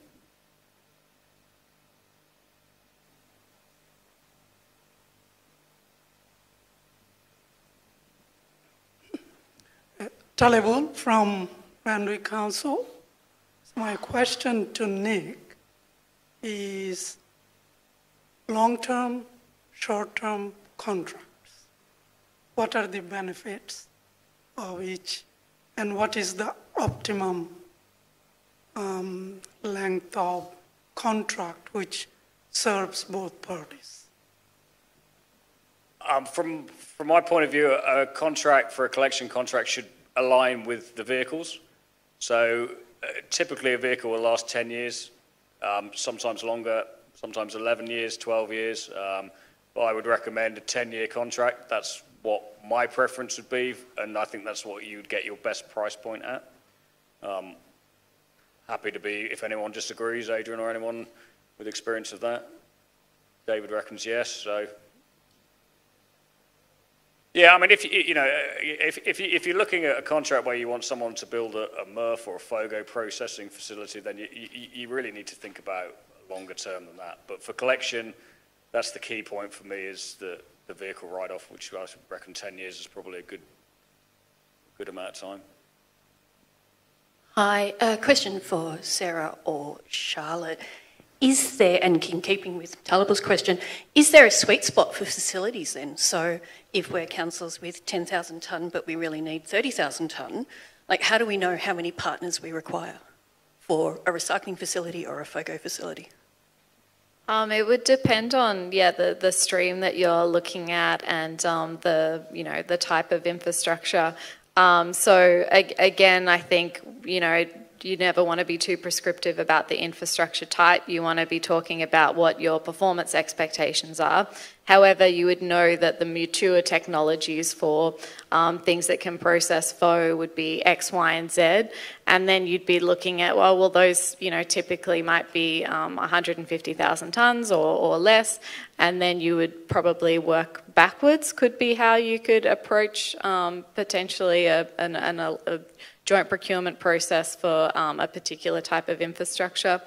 Talibul from Randwick Council. My question to Nick is long-term, short-term contracts. What are the benefits of each and what is the optimum um, length of contract which serves both parties? Um, from, from my point of view, a contract for a collection contract should align with the vehicles. So uh, typically a vehicle will last 10 years, um, sometimes longer, sometimes 11 years, 12 years. Um, but I would recommend a 10-year contract. That's what my preference would be, and I think that's what you'd get your best price point at. Um, happy to be, if anyone disagrees, Adrian or anyone with experience of that. David reckons yes, so yeah, I mean, if you, know, if, if, you, if you're looking at a contract where you want someone to build a, a MRF or a FOGO processing facility, then you, you, you really need to think about longer term than that. But for collection, that's the key point for me is the, the vehicle write-off, which I reckon 10 years is probably a good, good amount of time. Hi, a question for Sarah or Charlotte. Is there, and in keeping with Talibul's question, is there a sweet spot for facilities then? So if we're councils with 10,000 tonne but we really need 30,000 tonne, like how do we know how many partners we require for a recycling facility or a FOGO facility? Um, it would depend on yeah the, the stream that you're looking at and um, the you know the type of infrastructure. Um, so ag again, I think you know you never want to be too prescriptive about the infrastructure type. You want to be talking about what your performance expectations are. However, you would know that the mature technologies for um, things that can process FO would be X, Y, and Z. And then you'd be looking at, well, well those, you know, typically might be um, 150,000 tonnes or, or less. And then you would probably work backwards, could be how you could approach um, potentially a, an, an, a joint procurement process for um, a particular type of infrastructure.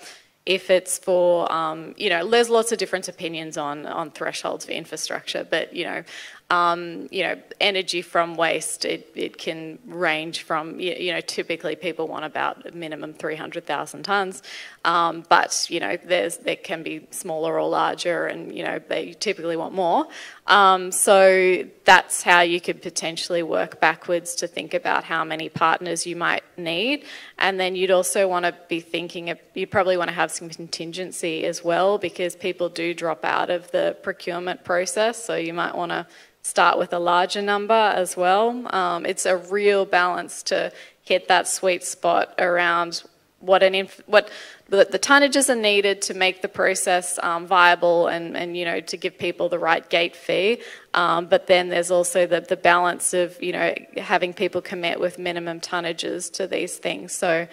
If it's for, um, you know, there's lots of different opinions on, on thresholds for infrastructure, but, you know, um, you know, energy from waste, it, it can range from, you, you know, typically people want about a minimum 300,000 tonnes, um, but, you know, there's, there can be smaller or larger and, you know, they typically want more. Um, so that's how you could potentially work backwards to think about how many partners you might need. And then you'd also want to be thinking, of, you probably want to have some contingency as well because people do drop out of the procurement process. So you might want to start with a larger number as well. Um, it's a real balance to hit that sweet spot around what an what the, the, tonnages are needed to make the process um, viable and, and you know to give people the right gate fee. Um, but then there's also the, the balance of you know having people commit with minimum tonnages to these things. So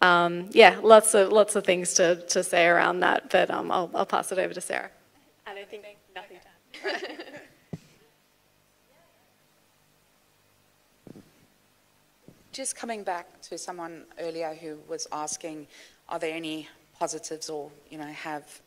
um, yeah, lots of lots of things to, to say around that. But um, I'll, I'll pass it over to Sarah. I don't think nothing to add. (laughs) Just coming back to someone earlier who was asking, are there any positives or, you know, have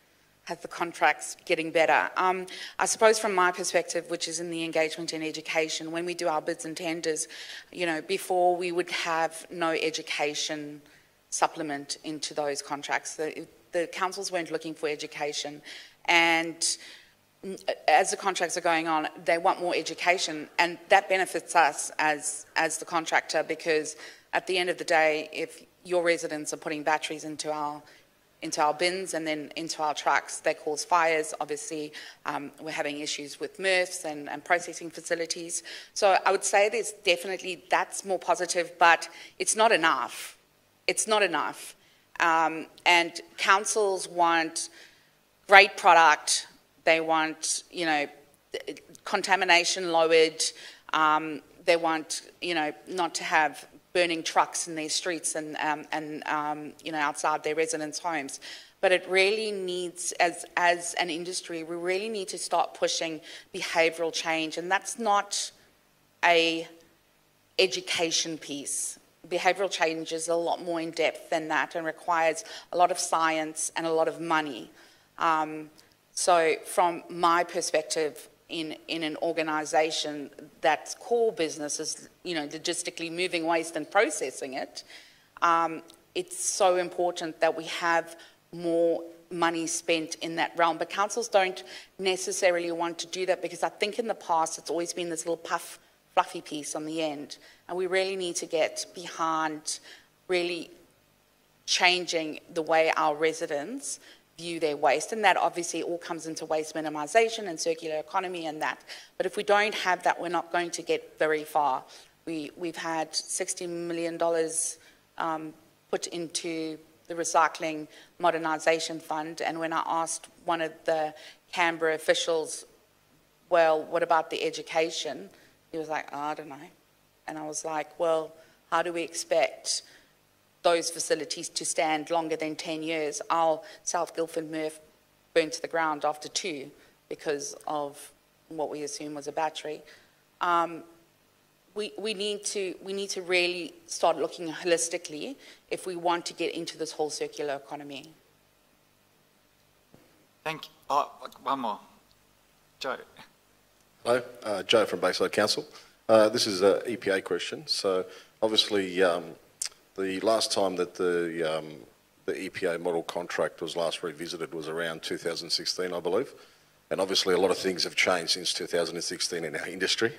have the contracts getting better? Um, I suppose from my perspective, which is in the engagement and education, when we do our bids and tenders, you know, before we would have no education supplement into those contracts. The, the councils weren't looking for education and as the contracts are going on, they want more education, and that benefits us as as the contractor because at the end of the day, if your residents are putting batteries into our into our bins and then into our trucks, they cause fires. Obviously, um, we're having issues with MRFs and, and processing facilities. So I would say there's definitely that's more positive, but it's not enough. It's not enough. Um, and councils want great product. They want, you know, contamination lowered. Um, they want, you know, not to have burning trucks in their streets and, um, and um, you know, outside their residents' homes. But it really needs, as, as an industry, we really need to start pushing behavioural change. And that's not a education piece. Behavioural change is a lot more in depth than that and requires a lot of science and a lot of money. Um, so from my perspective, in, in an organisation that's core business is, you know, logistically moving waste and processing it, um, it's so important that we have more money spent in that realm. But councils don't necessarily want to do that because I think in the past it's always been this little puff, fluffy piece on the end. And we really need to get behind really changing the way our residents view their waste. And that obviously all comes into waste minimisation and circular economy and that. But if we don't have that, we're not going to get very far. We, we've had $60 million um, put into the Recycling Modernisation Fund. And when I asked one of the Canberra officials, well, what about the education? He was like, oh, I don't know. And I was like, well, how do we expect those facilities to stand longer than 10 years. Our South Guildford MRF burned to the ground after two because of what we assume was a battery. Um, we, we, need to, we need to really start looking holistically if we want to get into this whole circular economy. Thank you. Oh, one more. Joe. Hello, uh, Joe from Bayside Council. Uh, this is an EPA question. So obviously um, the last time that the, um, the EPA model contract was last revisited was around 2016, I believe. And obviously a lot of things have changed since 2016 in our industry.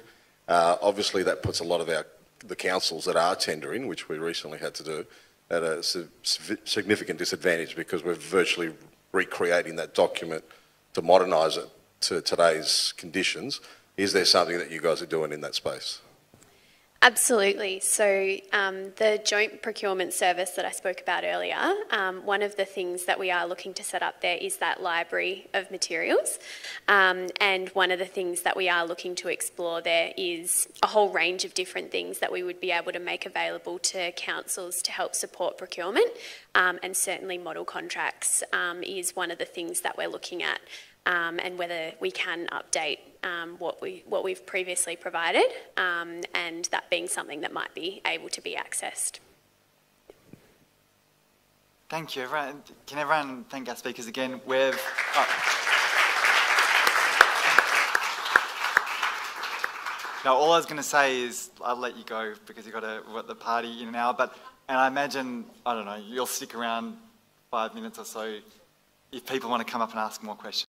Uh, obviously that puts a lot of our, the councils that are tendering, which we recently had to do, at a significant disadvantage because we're virtually recreating that document to modernise it to today's conditions. Is there something that you guys are doing in that space? Absolutely. So, um, the joint procurement service that I spoke about earlier, um, one of the things that we are looking to set up there is that library of materials. Um, and one of the things that we are looking to explore there is a whole range of different things that we would be able to make available to councils to help support procurement. Um, and certainly, model contracts um, is one of the things that we're looking at um, and whether we can update um, what, we, what we've previously provided, um, and that being something that might be able to be accessed. Thank you. Everyone, can everyone thank our speakers again? We've. Oh. Now, all I was going to say is I'll let you go because you've got to at the party in an hour. But and I imagine I don't know you'll stick around five minutes or so if people want to come up and ask more questions.